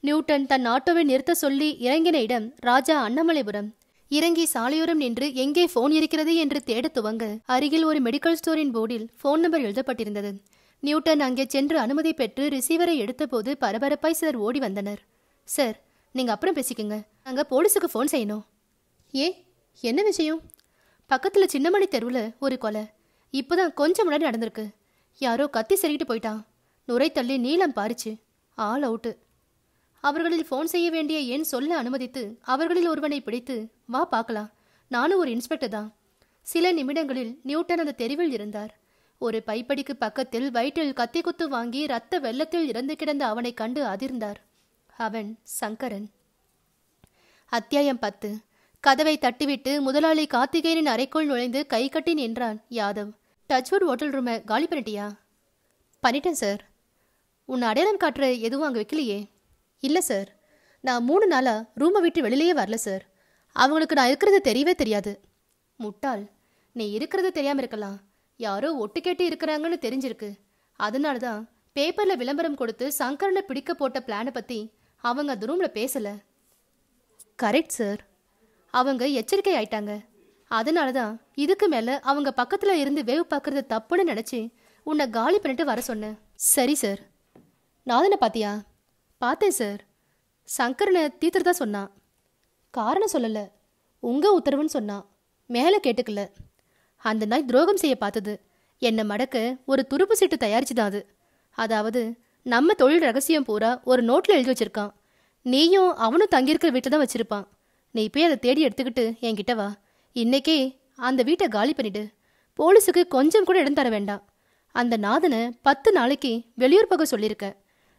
நியூட்டன் தன் ஆட்டோவை நிறுத்த சொல்லி இறங்கின இடம் ராஜா அண்ணாமலைபுரம். இறங்கி சாலையோரம் நின்று எங்கே போன் இருக்கிறது? என்று தேடத் துவங்க அருகில் ஒரு மெடிக்கல் ஸ்டோரின் போர்டில் போன் நம்பர் எழுதப்பட்டிருந்தது. நியூட்டன் அங்கே சென்று அனுமதி பெற்று ரிசீவரை எடுத்தபோது பரபரப்பாய் சிலர் ஓடி வந்தனர். சார் நீங்க அப்புறம் பேசிக்கங்க. அங்க போலீஸுக்கு ஃபோன் செய்யணும். ஏ என்ன விஷயம்? பக்கத்துல சின்னமணி தெருவுல ஒரு கொலை. இப்போதான் கொஞ்சம் முன்னாடி நடந்திருக்கு. யாரோ கத்தி செருகிட்டு போயிட்டான். நுரை தள்ளி நீளம் பாரிச்சு. All out. அவர்களில் ஃபோன் செய்ய வேண்டிய எண் சொல்ல அனுமதித்து அவர்களில் ஒருவனை பிடித்து வா பார்க்கலாம். நானும் ஒரு இன்ஸ்பெக்டர் தான். சில நிமிடங்களில் நியூட்டன் அந்த தெருவில் இருந்தார். ஒரு பைப்படிக்கு பக்கத்தில் வயிற்றில் கத்தி குத்து வாங்கி ரத்த வெள்ளத்தில் இறந்து கிடந்த அவனை கண்டு அதிர்ந்தார். அவன் சங்கரன். அத்தியாயம் பத்து. கதவை தட்டிவிட்டு முதலாளி கார்த்திகேயனின் அறைக்குள் நுழைந்து கை கட்டி நின்றான் யாதவ். டச்வுட் ஹோட்டல் ரூமை காலி பண்ணிட்டியா? பண்ணிட்டேன் சார் உன் அடையாளம் காட்டுற எதுவும் அங்கே வைக்கலையே. இல்லை சார் நான் மூணு நாளாக ரூமை விட்டு வெளியிலேயே வரல சார் அவங்களுக்கு நான் இருக்கிறது தெரியவே தெரியாது. முட்டாள். நீ இருக்கிறது தெரியாமல் இருக்கலாம். யாரோ ஒட்டு கேட்டு இருக்கிறாங்கன்னு தெரிஞ்சிருக்கு. அதனால தான் பேப்பரில் விளம்பரம் கொடுத்து சங்கரனை பிடிக்க போட்ட பிளானை பற்றி அவங்க அந்த ரூமில் பேசலை. கரெக்ட் சார் அவங்க எச்சரிக்கை ஆயிட்டாங்க. அதனால தான் இதுக்கு மேலே அவங்க பக்கத்தில் இருந்து வேவு பார்க்கறது தப்புன்னு நினச்சி உன்னை காலி பண்ணிட்டு வர சொன்னேன். சரி சார் நாதனை பார்த்தியா பார்த்தேன் சார் சங்கரனை தீத்துறதா சொன்னான். காரணம் சொல்லலை. உங்கள் உத்தரவுன்னு சொன்னான். மேலே கேட்டுக்கல. அந்த நாய் துரோகம் செய்ய பார்த்தது. என்னை மடக்க ஒரு துருப்பு சீட்டு தயாரிச்சுதான் அது. அதாவது நம்ம தொழில் ரகசியம் பூரா ஒரு நோட்டில் எழுதி வச்சிருக்கான். நீயும் அவனும் தங்கியிருக்கிற வீட்டில் தான் வச்சிருப்பான். நீ போய் அதை தேடி எடுத்துக்கிட்டு என்கிட்ட வா. இன்னைக்கே அந்த வீட்டை காலி பண்ணிடு. போலீஸுக்கு கொஞ்சம் கூட இடம் தர வேண்டாம். அந்த நாதனை பத்து நாளைக்கு வெளியூர் போக சொல்லியிருக்கேன்.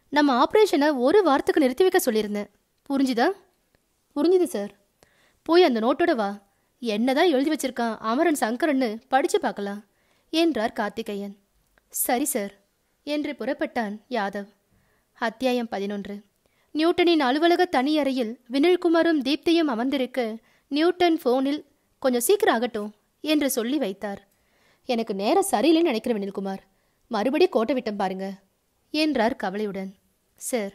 நம்ம ஆப்ரேஷனை ஒரு வாரத்துக்கு நிறுத்தி வைக்க சொல்லியிருந்தேன். புரிஞ்சுதா? புரிஞ்சுது சார். போய் அந்த நோட்டோட வா. என்னதான் எழுதி வச்சிருக்கான் அமரன் சங்கரன்னு படிச்சு பார்க்கலாம் என்றார் கார்த்திகேயன். சரி சார் என்று புறப்பட்டான் யாதவ். அத்தியாயம் பதினொன்று. நியூட்டனின் அலுவலக தனி அறையில் வினில்குமாரும் தீப்தியும் அமர்ந்திருக்க நியூட்டன் ஃபோனில் கொஞ்சம் சீக்கிரம் ஆகட்டும் என்று சொல்லி வைத்தார். எனக்கு நேரம் சரியில்லைன்னு நினைக்கிறேன் வினில்குமார் மறுபடி கோட்டை விட்டம் பாருங்க என்றார் கவலையுடன். சார்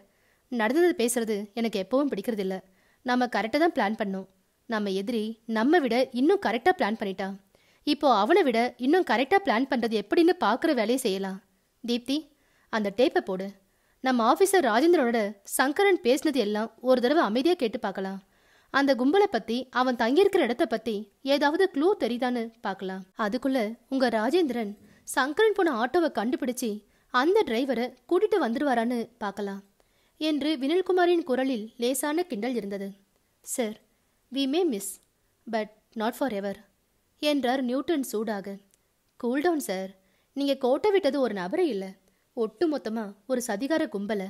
நடந்தது பேசுறது எனக்கு எப்பவும் பிடிக்கிறதில்ல. நம்ம கரெக்டாக தான் பிளான் பண்ணோம். நம்ம எதிரி நம்ம விட இன்னும் கரெக்டாக பிளான் பண்ணிட்டான் இப்போ அவனை விட இன்னும் கரெக்டாக பிளான் பண்ணுறது எப்படின்னு பார்க்குற வேலையை செய்யலாம். தீப்தி அந்த டேப்பை போடு. நம்ம ஆஃபீஸர் ராஜேந்திரனோட சங்கரன் பேசினது எல்லாம் ஒரு தடவை அமைதியாக கேட்டு பார்க்கலாம். அந்த கும்பலை பற்றி அவன் தங்கியிருக்கிற இடத்த பற்றி ஏதாவது க்ளூ தெரியுதான்னு பார்க்கலாம். அதுக்குள்ள உங்க ராஜேந்திரன் சங்கரன் போன ஆட்டோவை கண்டுபிடிச்சு அந்த டிரைவரை கூட்டிட்டு வந்துடுவாரான்னு பார்க்கலாம். என்று வினில்குமாரின் குரலில் லேசான கிண்டல் இருந்தது. Sir we may miss but not for ever என்றார் நியூட்டன் சூடாக. கூல்டவுன் சார் நீங்கள் கோட்டை விட்டது ஒரு நபரே இல்லை. ஒட்டு மொத்தமாக ஒரு சதிகார கும்பலை.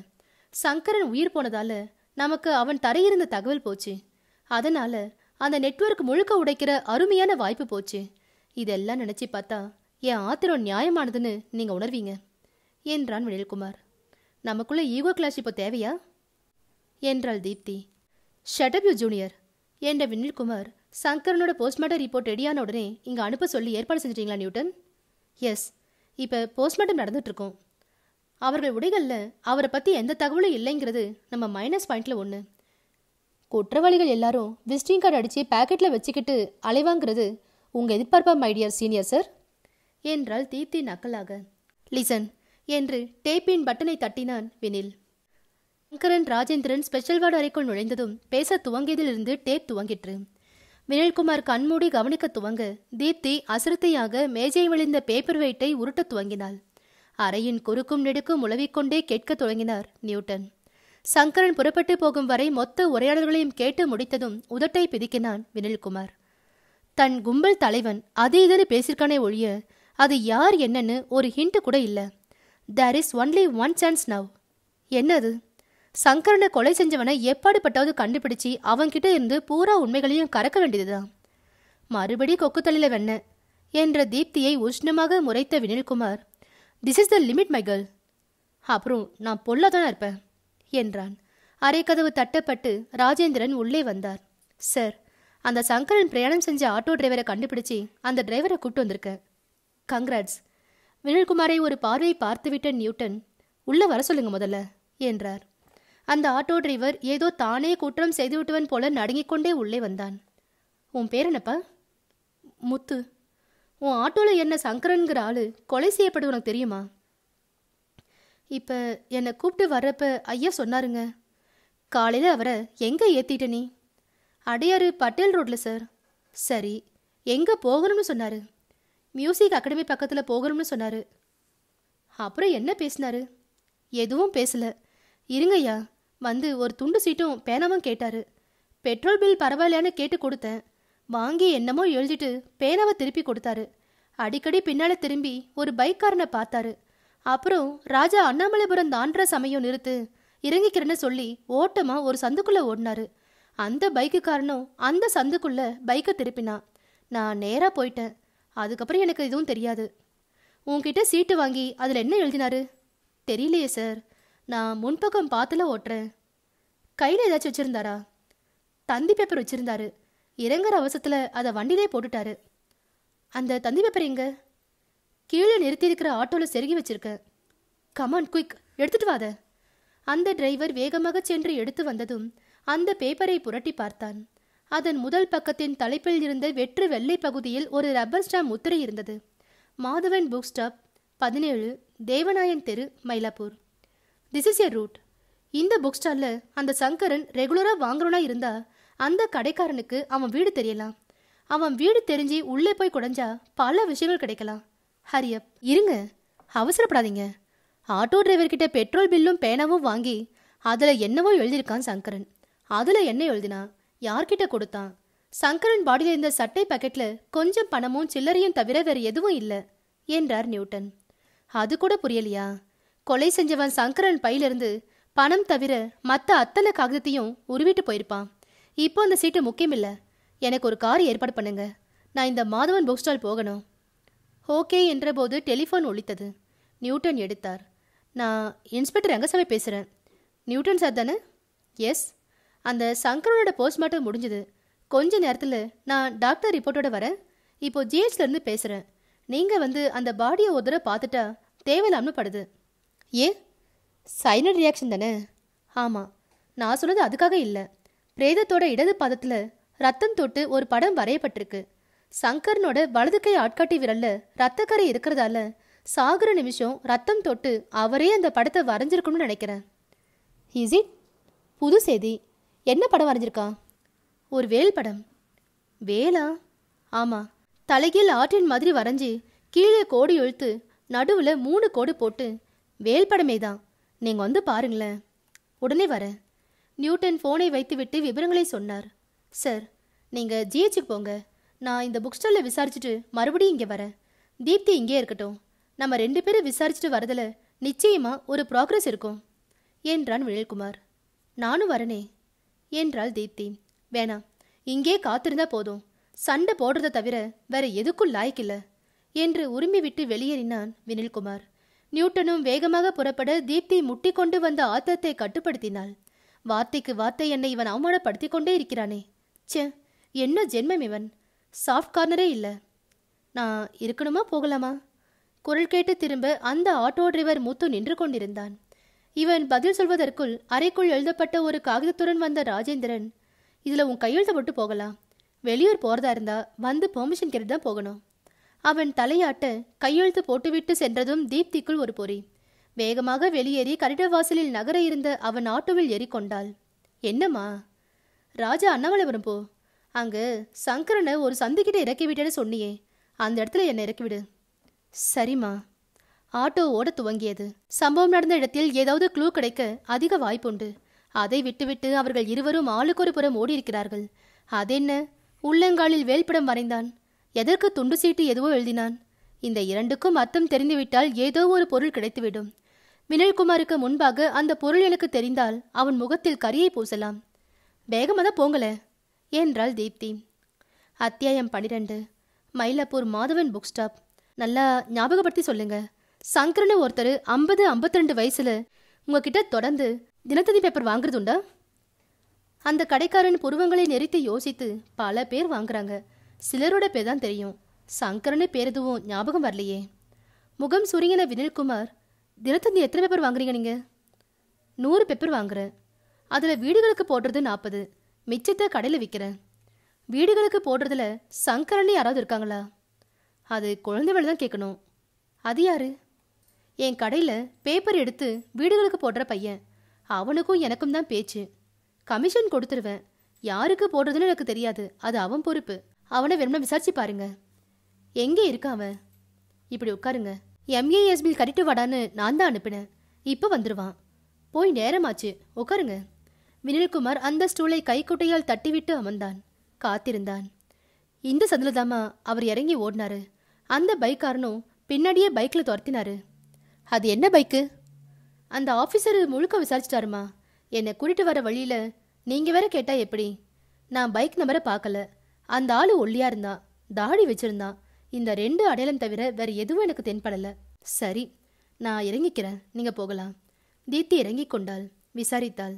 சங்கரன் உயிர் போனதால நமக்கு அவன் தரையிருந்த தகவல் போச்சு. அதனால் அந்த நெட்வொர்க் முழுக்க உடைக்கிற அருமையான வாய்ப்பு போச்சு. இதெல்லாம் நினச்சி பார்த்தா என் ஆத்திரம் நியாயமானதுன்னு நீங்கள் உணர்வீங்க என்றான் வினில்குமார். நமக்குள்ள ஈகோ கிளாஸ் இப்போ தேவையா? என்றாள் Deepti. Shut up you junior. என்ற வினில்குமார் சங்கரனோட போஸ்ட்மார்ட்டம் ரிப்போர்ட் ரெடியான உடனே இங்கே அனுப்ப சொல்லி ஏற்பாடு செஞ்சிட்டீங்களா நியூட்டன்? எஸ் இப்போ போஸ்ட்மார்ட்டம் நடந்துட்டு அவர்கள் உடைகளில் அவரை பற்றி எந்த தகவலும் இல்லைங்கிறது நம்ம மைனஸ் பாயிண்டில் ஒன்று குற்றவாளிகள் எல்லாரும் விசிட்டிங் கார்டு அடித்து பேக்கெட்டில் வச்சுக்கிட்டு அலைவாங்கிறது உங்கள் எதிர்பார்ப்பா மைடியர் சீனியர் சார் என்றால் தீத்தி நக்கலாக. லிசன் என்று டேப்பின் பட்டனை தட்டினான் வினில். சங்கரன் ராஜேந்திரன் ஸ்பெஷல் வார்டு அறைக்குள் நுழைந்ததும் பேச துவங்கியதிலிருந்து டேப் துவங்கிற்று. வினில்குமார் கண்மூடி கவனிக்க துவங்க தீப்தி அசிரத்தையாக மேஜை விழுந்த பேப்பர் வெயிட்டை உருட்டத் துவங்கினாள். அறையின் குறுக்கும் நெடுக்கும் உழவிக்கொண்டே கேட்கத் தொடங்கினார் நியூட்டன். சங்கரன் புறப்பட்டு போகும் வரை மொத்த உரையாடல்களையும் கேட்டு முடித்ததும் உதட்டை பிதிக்கினான் வினில்குமார் தன் கும்பல் தலைவன் அது இதுன்னு பேசியிருக்கானே ஒழிய அது யார் என்னன்னு ஒரு ஹிண்ட் கூட இல்ல. There is only one chance now என்னது? சங்கரனை கொலை செஞ்சவனை எப்பாடுபட்டாவது கண்டுபிடிச்சு அவன்கிட்ட இருந்து பூரா உண்மைகளையும் கறக்க வேண்டியதுதான். மறுபடி கொக்குத்தள்ளில வெண்ண என்ற தீப்தியை உஷ்ணமாக முறைத்த Vinilkumar this is the limit my girl அப்புறம் நான் பொல்லாதான இருப்பேன்? என்றான். அரைக்கதவு தட்டப்பட்டு ராஜேந்திரன் உள்ளே வந்தார். சார் அந்த சங்கரன் பிரயாணம் செஞ்ச ஆட்டோ டிரைவரை கண்டுபிடிச்சு அந்த டிரைவரை கூப்பிட்டு வந்திருக்கேன் கங்க்ராட்ஸ் வினில்குமாரை ஒரு பார்வை பார்த்துவிட்ட நியூட்டன் உள்ளே வர சொல்லுங்க முதல்ல என்றார். அந்த ஆட்டோ டிரைவர் ஏதோ தானே குற்றம் செய்துவிட்டவன் போல நடுங்கிக் கொண்டே உள்ளே வந்தான். உன் பேர் என்னப்பா? முத்து. உன் ஆட்டோவில் என்ன சங்கரன்கிற ஆள் கொலை செய்யப்படு உனக்கு தெரியுமா? இப்போ என்னை கூப்பிட்டு வர்றப்ப ஐயா சொன்னாருங்க. காலையில் அவரை எங்கே ஏற்றிட்ட நீ? அடையாறு பட்டேல் ரோட்டில் சார். சரி எங்கே போகணும்னு சொன்னார்? மியூசிக் அகாடமி பக்கத்தில் போகணும்னு சொன்னார். அப்புறம் என்ன பேசினாரு? எதுவும் பேசல. இருங்கய்யா வந்து ஒரு துண்டு சீட்டும் பேனாவும் கேட்டாரு. பெட்ரோல் பில் பரவாயில்லையான்னு கேட்டு கொடுத்தேன். வாங்கி என்னமோ எழுதிட்டு பேனாவை திருப்பி கொடுத்தாரு. அடிக்கடி பின்னால திரும்பி ஒரு பைக்காரனை பார்த்தாரு. அப்புறம் ராஜா அண்ணாமலைபுரம் தாண்டுற சமயம் நிறுத்து இறங்கிக்கிறேன்னு சொல்லி ஓட்டமா ஒரு சந்துக்குள்ள ஓடினாரு. அந்த பைக்குக்காரனும் அந்த சந்துக்குள்ள பைக்கை திருப்பினான். நான் நேராக போயிட்டேன். அதுக்கப்புறம் எனக்கு எதுவும் தெரியாது. உன்கிட்ட சீட்டு வாங்கி அதில் என்ன எழுதினாரு? தெரியலையே சார். நான் முன்பக்கம் பார்த்துல ஓட்டுறேன். கையில் ஏதாச்சும் வச்சிருந்தாரா? தந்தி பேப்பர் வச்சுருந்தாரு. இறங்குற அவசரத்தில் அதை வண்டியிலே போட்டுட்டாரு. அந்த தந்தி பேப்பர் எங்க? கீழே நிறுத்தியிருக்கிற ஆட்டோவில் செருகி வச்சிருக்க. கமான் குயிக் எடுத்துட்டு வாத. அந்த டிரைவர் வேகமாக சென்று எடுத்து வந்ததும் அந்த பேப்பரை புரட்டி பார்த்தான். அதன் முதல் பக்கத்தின் தலைப்பில் இருந்த வெற்று வெள்ளை பகுதியில் ஒரு ரப்பர் ஸ்டாம்ப் முத்திரை இருந்தது. மாதவன் புக் ஸ்டாப் பதினேழு தேவநாயன் தெரு Mylapore. This is a route இந்த புக் ஸ்டாலில் அந்த சங்கரன் ரெகுலராக வாங்குறோனா இருந்தா அந்த கடைக்காரனுக்கு அவன் வீடு தெரியலாம். அவன் வீடு தெரிஞ்சு உள்ளே போய் குடைஞ்சா பல விஷயங்கள் கிடைக்கலாம். ஹரியப் இருங்க. அவசரப்படாதீங்க. ஆட்டோ டிரைவர்கிட்ட பெட்ரோல் பில்லும் பேனாவும் வாங்கி அதில் என்னவோ எழுதியிருக்கான் சங்கரன். அதில் என்ன எழுதினா யார்கிட்ட கொடுத்தான்? சங்கரன் பாடியில் இருந்த சட்டை பாக்கெட்டில் கொஞ்சம் பணமும் சில்லறையும் தவிர வேறு எதுவும் இல்லை என்றார் நியூட்டன். அது கூட புரியலையா? கொலை செஞ்சவன் சங்கரன் பையிலிருந்து பணம் தவிர மற்ற அத்தனை காகிதத்தையும் உருவிட்டு போயிருப்பான். இப்போ அந்த சீட்டு முக்கியமில்லை. எனக்கு ஒரு கார் ஏற்பாடு பண்ணுங்க. நான் இந்த மாதவன் புக் ஸ்டால் போகணும். ஓகே என்றபோது டெலிஃபோன் ஒழித்தது நியூட்டன் எடுத்தார். நான் இன்ஸ்பெக்டர் ரங்கசாமி பேசுகிறேன் நியூட்டன் சார் தானே? எஸ் அந்த சங்கரனோட போஸ்ட்மார்ட்டம் முடிஞ்சது. கொஞ்ச நேரத்தில் நான் டாக்டர் ரிப்போர்ட்டோட வரேன். இப்போ ஜிஹெச்லேருந்து பேசுகிறேன் நீங்கள் வந்து அந்த பாடியை ஒரு தடவை பார்த்துட்டா தேவையில்லாமல் படுது. ஏன் சைனட் ரியாக்ஷன் தானே? ஆமாம் நான் சொன்னது அதுக்காக இல்லை. பிரேதத்தோட இடது பாதத்தில் ரத்தம் தொட்டு ஒரு படம் வரையப்பட்டிருக்கு. சங்கரனோட வலது கை ஆட்காட்டி விரல்ல ரத்தக்கரை இருக்கிறதால சாகுற நிமிஷம் ரத்தம் தொட்டு அவரே அந்த படத்தை வரைஞ்சிருக்கணும்னு நினைக்கிறேன். இஸ் இட் புது செய்தி. என்ன படம் வரைஞ்சிருக்கா? ஒரு வேல் படம். வேலா? ஆமாம் தலைகீழ் ஆற்றின் மாதிரி வரைஞ்சி கீழே கோடு இழுத்து நடுவில் மூணு கோடு போட்டு வேல் படமே தான். நீங்கள் வந்து பாருங்களேன். உடனே வரேன் நியூட்டன் ஃபோனை வைத்துவிட்டு விவரங்களை சொன்னார். சார் நீங்கள் ஜிஹெச்சுக்கு போங்க. நான் இந்த புக் ஸ்டாலில் விசாரிச்சுட்டு மறுபடியும் இங்கே வரேன். தீப்தி இங்கே இருக்கட்டும். நம்ம ரெண்டு பேரும் விசாரிச்சுட்டு வரதில் நிச்சயமாக ஒரு ப்ராக்ரஸ் இருக்கும். என்றான் வினல்குமார் நானும் வரனே. என்றாள் தீப்தி. வேணாம். இங்கே காத்திருந்தா போதும். சண்டை போடுறத தவிர வேற எதுக்கும் லாய்க்கில்லை. என்று உரிமை விட்டு வெளியேறினான் வினில்குமார் நியூட்டனும் வேகமாக புறப்பட தீப்தி முட்டிக்கொண்டு வந்த ஆத்தத்தை கட்டுப்படுத்தினாள். வார்த்தைக்கு வார்த்தை என்னை இவன் அவமானப்படுத்தி கொண்டே இருக்கிறானே. ச்சே என்ன ஜென்மம் இவன்? சாஃப்ட் கார்னரே இல்லை. நான் இருக்கணுமா போகலாமா? குரல் கேட்டு திரும்ப அந்த ஆட்டோ டிரைவர் மூத்து நின்று கொண்டிருந்தான். இவன் பதில் சொல்வதற்குள் அறைக்குள் எழுதப்பட்ட ஒரு காகிதத்துடன் வந்த ராஜேந்திரன் இதில் உன் கையெழுத்த போட்டு போகலாம். வெளியூர் போறதா இருந்தா வந்து பெர்மிஷன் கேட்டு தான் போகணும். அவன் தலையாட்ட கையெழுத்து போட்டுவிட்டு சென்றதும் தீப்திக்குள் ஒரு பொறி. வேகமாக வெளியேறி கரிடவாசலில் நகர இருந்த அவன் ஆட்டோவில் ஏறிக்கொண்டாள். என்னம்மா? ராஜா அண்ணாமலைபுரம் போ. அங்கு சங்கரனை ஒரு சந்துக்கிட்ட இறக்கிவிட்டேன்னு சொன்னியே. அந்த இடத்துல என்னை இறக்கிவிடு. சரிம்மா. ஆட்டோ ஓட துவங்கியது. சம்பவம் நடந்த இடத்தில் ஏதாவது க்ளூ கிடைக்க அதிக வாய்ப்புண்டு. அதை விட்டுவிட்டு அவர்கள் இருவரும் ஆளுக்கொரு புறம் ஓடியிருக்கிறார்கள். அதென்ன? உள்ளங்காலில் வேல்படம் வரைந்தான். எதற்கு துண்டு சீட்டு எதுவோ எழுதினான். இந்த இரண்டுக்கும் அர்த்தம் தெரிந்துவிட்டால் ஏதோ ஒரு பொருள் கிடைத்துவிடும். வினல்குமாருக்கு முன்பாக அந்த பொருள் எனக்கு தெரிந்தால் அவன் முகத்தில் கரியை பூசலாம். வேகமாக தான் போங்களே என்றாள் தீப்தி. அத்தியாயம் பனிரெண்டு. மயிலாப்பூர் மாதவன் புக் ஸ்டாப் நல்லா ஞாபகப்படுத்தி சொல்லுங்க. சங்கரனு ஒருத்தர் ஐம்பது ஐம்பத்தி ரெண்டு வயசுல உங்ககிட்ட தொடர்ந்து தினத்தந்தி பேப்பர் வாங்குறது உண்டா அந்த கடைக்காரன் புருவங்களை நெறித்து யோசித்து பல பேர் வாங்குறாங்க. சிலரோட பேர் தான் தெரியும். சங்கரனு பேர் எதுவும் ஞாபகம் வரலையே. முகம் சுருங்கின வினில்குமார் தினத்தந்தி எத்தனை பேப்பர் வாங்குறீங்க நீங்கள் நூறு பேப்பர் வாங்குறேன். அதில் வீடுகளுக்கு போடுறது நாற்பது மிச்சத்தை கடையில் விற்கிறேன் வீடுகளுக்கு போடுறதுல சங்கரன்னு யாராவது இருக்காங்களா? அது குழந்தை தான் கேட்கணும். அது யாரு? என் கடையில் பேப்பர் எடுத்து வீடுகளுக்கு போடுற பையன். அவனுக்கும் எனக்கும் தான் பேச்சு. கமிஷன் கொடுத்துருவேன். யாருக்கு போடுறதுன்னு எனக்கு தெரியாது. அது அவன் பொறுப்பு. அவனை வேணும்னா விசாரிச்சு பாருங்க. எங்கே இருக்கான் அவன்? இப்படி உட்காருங்க. எம்ஏஎஸ் பில் கட்டிட்டு வாடான்னு நான் தான் அனுப்பினேன். இப்போ வந்துடுவான் போய் நேரமாச்சு. உட்காருங்க. வினில்குமார் அந்த ஸ்டூலை கைக்குட்டையால் தட்டிவிட்டு அமர்ந்தான். காத்திருந்தான். இந்த சந்தில அவர் இறங்கி ஓடினாரு. அந்த பைக்காரனும் பின்னாடியே பைக்கில் துரத்தினாரு. அது என்ன பைக்கு? அந்த ஆஃபீஸர் முழுக்க விசாரிச்சிட்டாருமா. என்னை கூட்டிட்டு வர வழியில் நீங்கள் வேற கேட்டால் எப்படி? நான் பைக் நம்பரை பார்க்கல. அந்த ஆளு ஒல்லியா இருந்தான் தாடி வச்சிருந்தான் இந்த ரெண்டு அடையாளம் தவிர வேற எதுவும் எனக்கு தென்படல. சரி நான் இறங்கிக்கிறேன். நீங்க போகலாம். தீப்தி இறங்கிக் கொண்டாள் விசாரித்தாள்.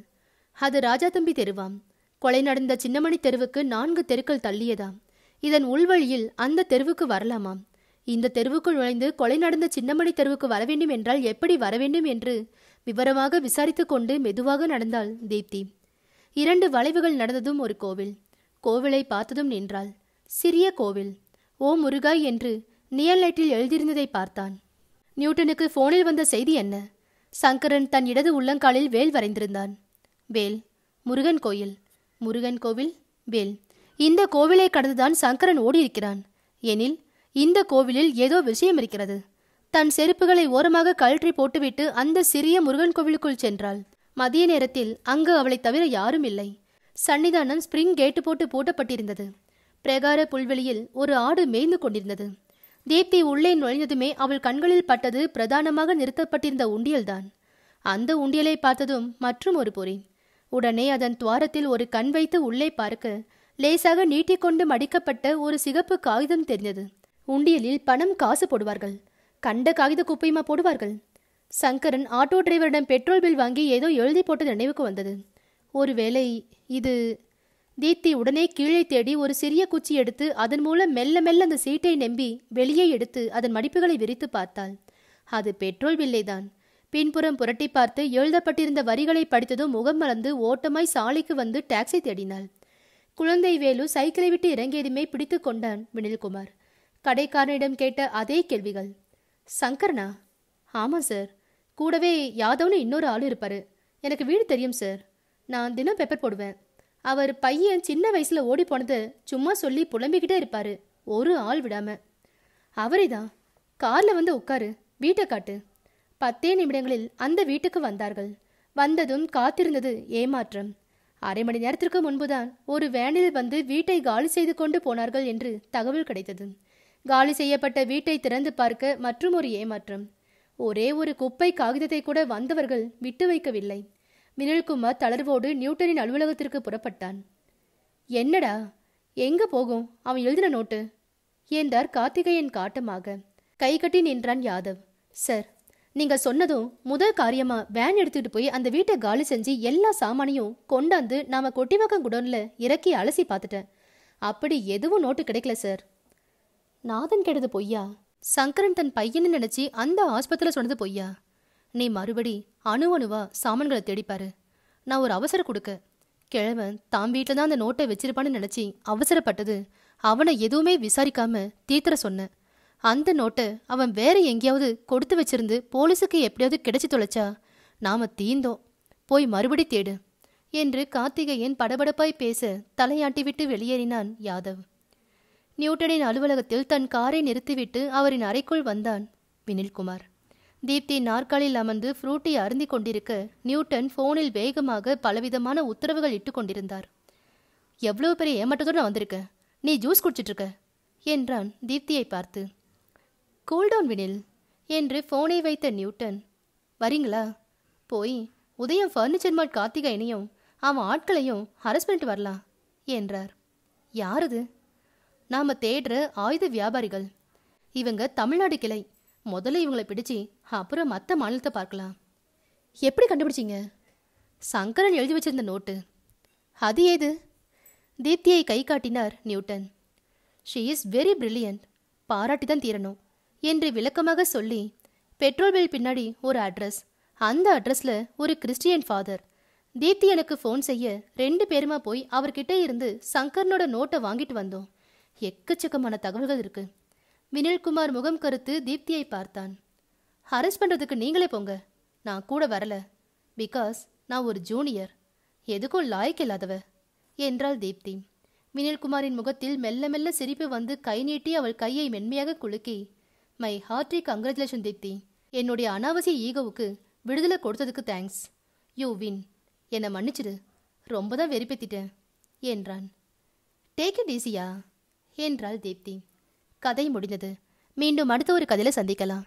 அது ராஜா தம்பி தெருவாம். கொலை நடந்த சின்னமணி தெருவுக்கு நான்கு தெருக்கள் தள்ளியதாம். இதன் உள்வழியில் அந்த தெருவுக்கு வரலாமாம்? இந்த தெருவுக்குள் நுழைந்து கொலை நடந்த சின்னமணி தெருவுக்கு வர வேண்டும் என்றால் எப்படி வர வேண்டும் என்று விவரமாக விசாரித்து கொண்டு மெதுவாக நடந்தாள் தீப்தி இரண்டு வளைவுகள் நடந்ததும் ஒரு கோவில். கோவிலை பார்த்ததும் நின்றாள். சிறிய கோவில். ஓ முருகாய் என்று நியல் லைட்டில் எழுதியிருந்ததை பார்த்தான். நியூட்டனுக்கு போனில் வந்த செய்தி என்ன? சங்கரன் தன் இடது உள்ளங்காலில் வேல் வரைந்திருந்தான். வேல். முருகன் கோயில். முருகன் கோவில். வேல். இந்த கோவிலை கடந்துதான் சங்கரன் ஓடியிருக்கிறான். எனில் இந்த கோவிலில் ஏதோ விஷயம் இருக்கிறது. தன் செருப்புகளை ஓரமாக கழற்றி போட்டுவிட்டு அந்த சிறிய முருகன் கோவிலுக்குள் சென்றாள். மதிய நேரத்தில் அங்கு அவளை தவிர யாரும் இல்லை. சன்னிதானம் ஸ்பிரிங் கேட்டு போட்டு பூட்டப்பட்டிருந்தது. பிரகார புல்வெளியில் ஒரு ஆடு மேய்ந்து கொண்டிருந்தது. தீப்தி உள்ளே நுழைந்ததுமே அவள் கண்களில் பட்டது பிரதானமாக நிறுத்தப்பட்டிருந்த உண்டியல்தான். அந்த உண்டியலை பார்த்ததும் மற்றும் ஒரு பொறி. உடனே அதன் துவாரத்தில் ஒரு கண் வைத்து உள்ளே பார்க்க லேசாக நீட்டிக்கொண்டு மடிக்கப்பட்ட ஒரு சிகப்பு காகிதம் தெரிந்தது. உண்டியலில் பணம் காசு போடுவார்கள். கண்ட காகித குப்பையுமா போடுவார்கள்? சங்கரன் ஆட்டோ டிரைவரிடம் பெட்ரோல் பில் வாங்கி ஏதோ எழுதி போட்டது நினைவுக்கு வந்தது. ஒருவேளை இது தீப்தி உடனே கீழே தேடி ஒரு சிறிய குச்சி எடுத்து அதன் மூலம் மெல்ல மெல்ல அந்த சீட்டை நம்பி வெளியே எடுத்து அதன் மடிப்புகளை விரித்து பார்த்தாள். அது பெட்ரோல் வில்லைதான். பின்புறம் புரட்டி பார்த்து எழுதப்பட்டிருந்த வரிகளை படித்ததும் முகம் மலர்ந்து ஓட்டமாய் சாலைக்கு வந்து டாக்ஸி தேடினாள். குழந்தை வேலு சைக்கிளை விட்டு இறங்கியதுமே பிடித்து கொண்டான் வினில்குமார். கடைக்காரனிடம் கேட்ட அதே கேள்விகள். சங்கர்னா ஆமாம் சார். கூடவே யாதவ்னு இன்னொரு ஆள் இருப்பாரு. எனக்கு வீடு தெரியும் சார். நான் தினம் பெப்பர் போடுவேன். அவர் பையன் சின்ன வயசுல ஓடி போனது சும்மா சொல்லி புலம்பிக்கிட்டே இருப்பாரு. ஒரு ஆள் விடாம. அவரே தான் கார்ல வந்து உட்காரு வீட்டை காட்டு. பத்தே நிமிடங்களில் அந்த வீட்டுக்கு வந்தார்கள். வந்ததும் காத்திருந்தது ஏமாற்றம். அரை மணி நேரத்திற்கு முன்புதான் ஒரு வேனில் வந்து வீட்டை காலி செய்து கொண்டு போனார்கள் என்று தகவல் கிடைத்தது. காலி செய்யப்பட்ட வீட்டை திறந்து பார்க்க மற்றும் ஒரு ஏமாற்றம். ஒரே ஒரு குப்பை காகிதத்தை கூட வந்தவர்கள் விட்டு வைக்கவில்லை. வினில்குமார் தளர்வோடு நியூட்டனின் அலுவலகத்திற்கு புறப்பட்டான். என்னடா? எங்க போகும்? அவன் எழுதின நோட்டு? என்றார் கார்த்திகேயன் காட்டமாக. கை கட்டி நின்றான் யாதவ். சார் நீங்க சொன்னதும் முதல் காரியமா வேன் எடுத்துட்டு போய் அந்த வீட்டை காலி செஞ்சு எல்லா சாமானையும் கொண்டாந்து நாம கொட்டிவாக்கம் குடோன்ல இறக்கி அலசி பார்த்துட்டேன். அப்படி எதுவும் நோட்டு கிடைக்கல சார். நாதன் கெடுது பொய்யா? சங்கரன் தன் பையன்னு நினைச்சு அந்த ஆஸ்பத்திரியில் சொன்னது பொய்யா? நீ மறுபடி அணு அணுவா சாமான்களை தேடிப்பாரு நான் ஒரு அவசரம் கொடுக்க. கிழவன் தாம் வீட்டில் தான் அந்த நோட்டை வச்சிருப்பான்னு நினச்சி அவசரப்பட்டது. அவனை எதுவுமே விசாரிக்காம தீத்திர சொன்னேன் அந்த நோட்டை அவன் வேற எங்கேயாவது கொடுத்து வச்சிருந்து போலீஸுக்கு எப்படியாவது கிடைச்சி தொலைச்சா? நாம தீந்தோம் போய் மறுபடி தேடு. என்று கார்த்திகேயன் படபடப்பாய் பேச தலையாட்டி விட்டு வெளியேறினான் யாதவ். நியூட்டனின் அலுவலகத்தில் தன் காரை நிறுத்திவிட்டு அவரின் அறைக்குள் வந்தான் வினில்குமார். தீப்தி நாற்காலில் அமர்ந்து ஃப்ரூட்டி அருந்திக் கொண்டிருக்க. நியூட்டன் ஃபோனில் வேகமாக பலவிதமான உத்தரவுகள் இட்டு கொண்டிருந்தார். எவ்வளவு பெரிய ஏமாற்றத்தோடு நான் வந்திருக்க நீ ஜூஸ் குடிச்சிட்டு இருக்க என்றான் தீப்தியை பார்த்து. கூல்டவுன் வினில் என்று ஃபோனை வைத்த நியூட்டன். வரீங்களா? போய் உதயம் ஃபர்னிச்சர் மார்ட் கார்த்திகேயனையும் அவன் ஆட்களையும் ஹரஸ் பண்ணிட்டு வரலாம் என்றார். யாரது நாம தேடுற ஆயுத வியாபாரிகள். இவங்க தமிழ்நாடு கிளை. முதல்ல இவங்களை பிடிச்சி அப்புறம் மற்ற மாநிலத்தை பார்க்கலாம். எப்படி கண்டுபிடிச்சீங்க? சங்கரன் எழுதி வச்சிருந்த நோட்டு. அது ஏது? தீப்தியை கை காட்டினார் Newton. She is very brilliant பாராட்டி தான் தீரணும் என்று விளக்கமாக சொல்லி பெட்ரோல் பில் பின்னாடி ஒரு அட்ரஸ் அந்த அட்ரஸ்ல ஒரு கிறிஸ்டியன் ஃபாதர் தீப்தி எனக்கு ஃபோன் செய்ய ரெண்டு பேருமா போய் அவர்கிட்ட இருந்து சங்கரனோட நோட்டை வாங்கிட்டு வந்தோம். எக்கச்சக்கமான தகவல்கள் இருக்கு. வினில்குமார் முகம் கருத்து தீப்தியை பார்த்தான். அரெஸ்ட் பண்றதுக்கு நீங்களே போங்க. நான் கூட வரல. பிகாஸ் நான் ஒரு ஜூனியர் எதுக்கும் லாய்க்கு இல்லாதவ. என்றாள் தீப்தி. வினில்குமாரின் முகத்தில் மெல்ல மெல்ல சிரிப்பு வந்து கை நீட்டி அவள் கையை மென்மையாக குலுக்கி மை ஹார்ட்ரி கங்க்ராச்சுலேஷன் தீப்தி. என்னுடைய அனாவசிய ஈகோவுக்கு விடுதலை கொடுத்ததுக்கு தேங்க்ஸ் யூ வின் என்னை மன்னிச்சிடு. ரொம்ப தான் வெறிப்பேத்திட்டேன். என்றான். டேக் இட் ஈஸியா என்றாள் தீப்தி. கதை முடிந்தது. மீண்டும் அடுத்த ஒரு கதையில சந்திக்கலாம்.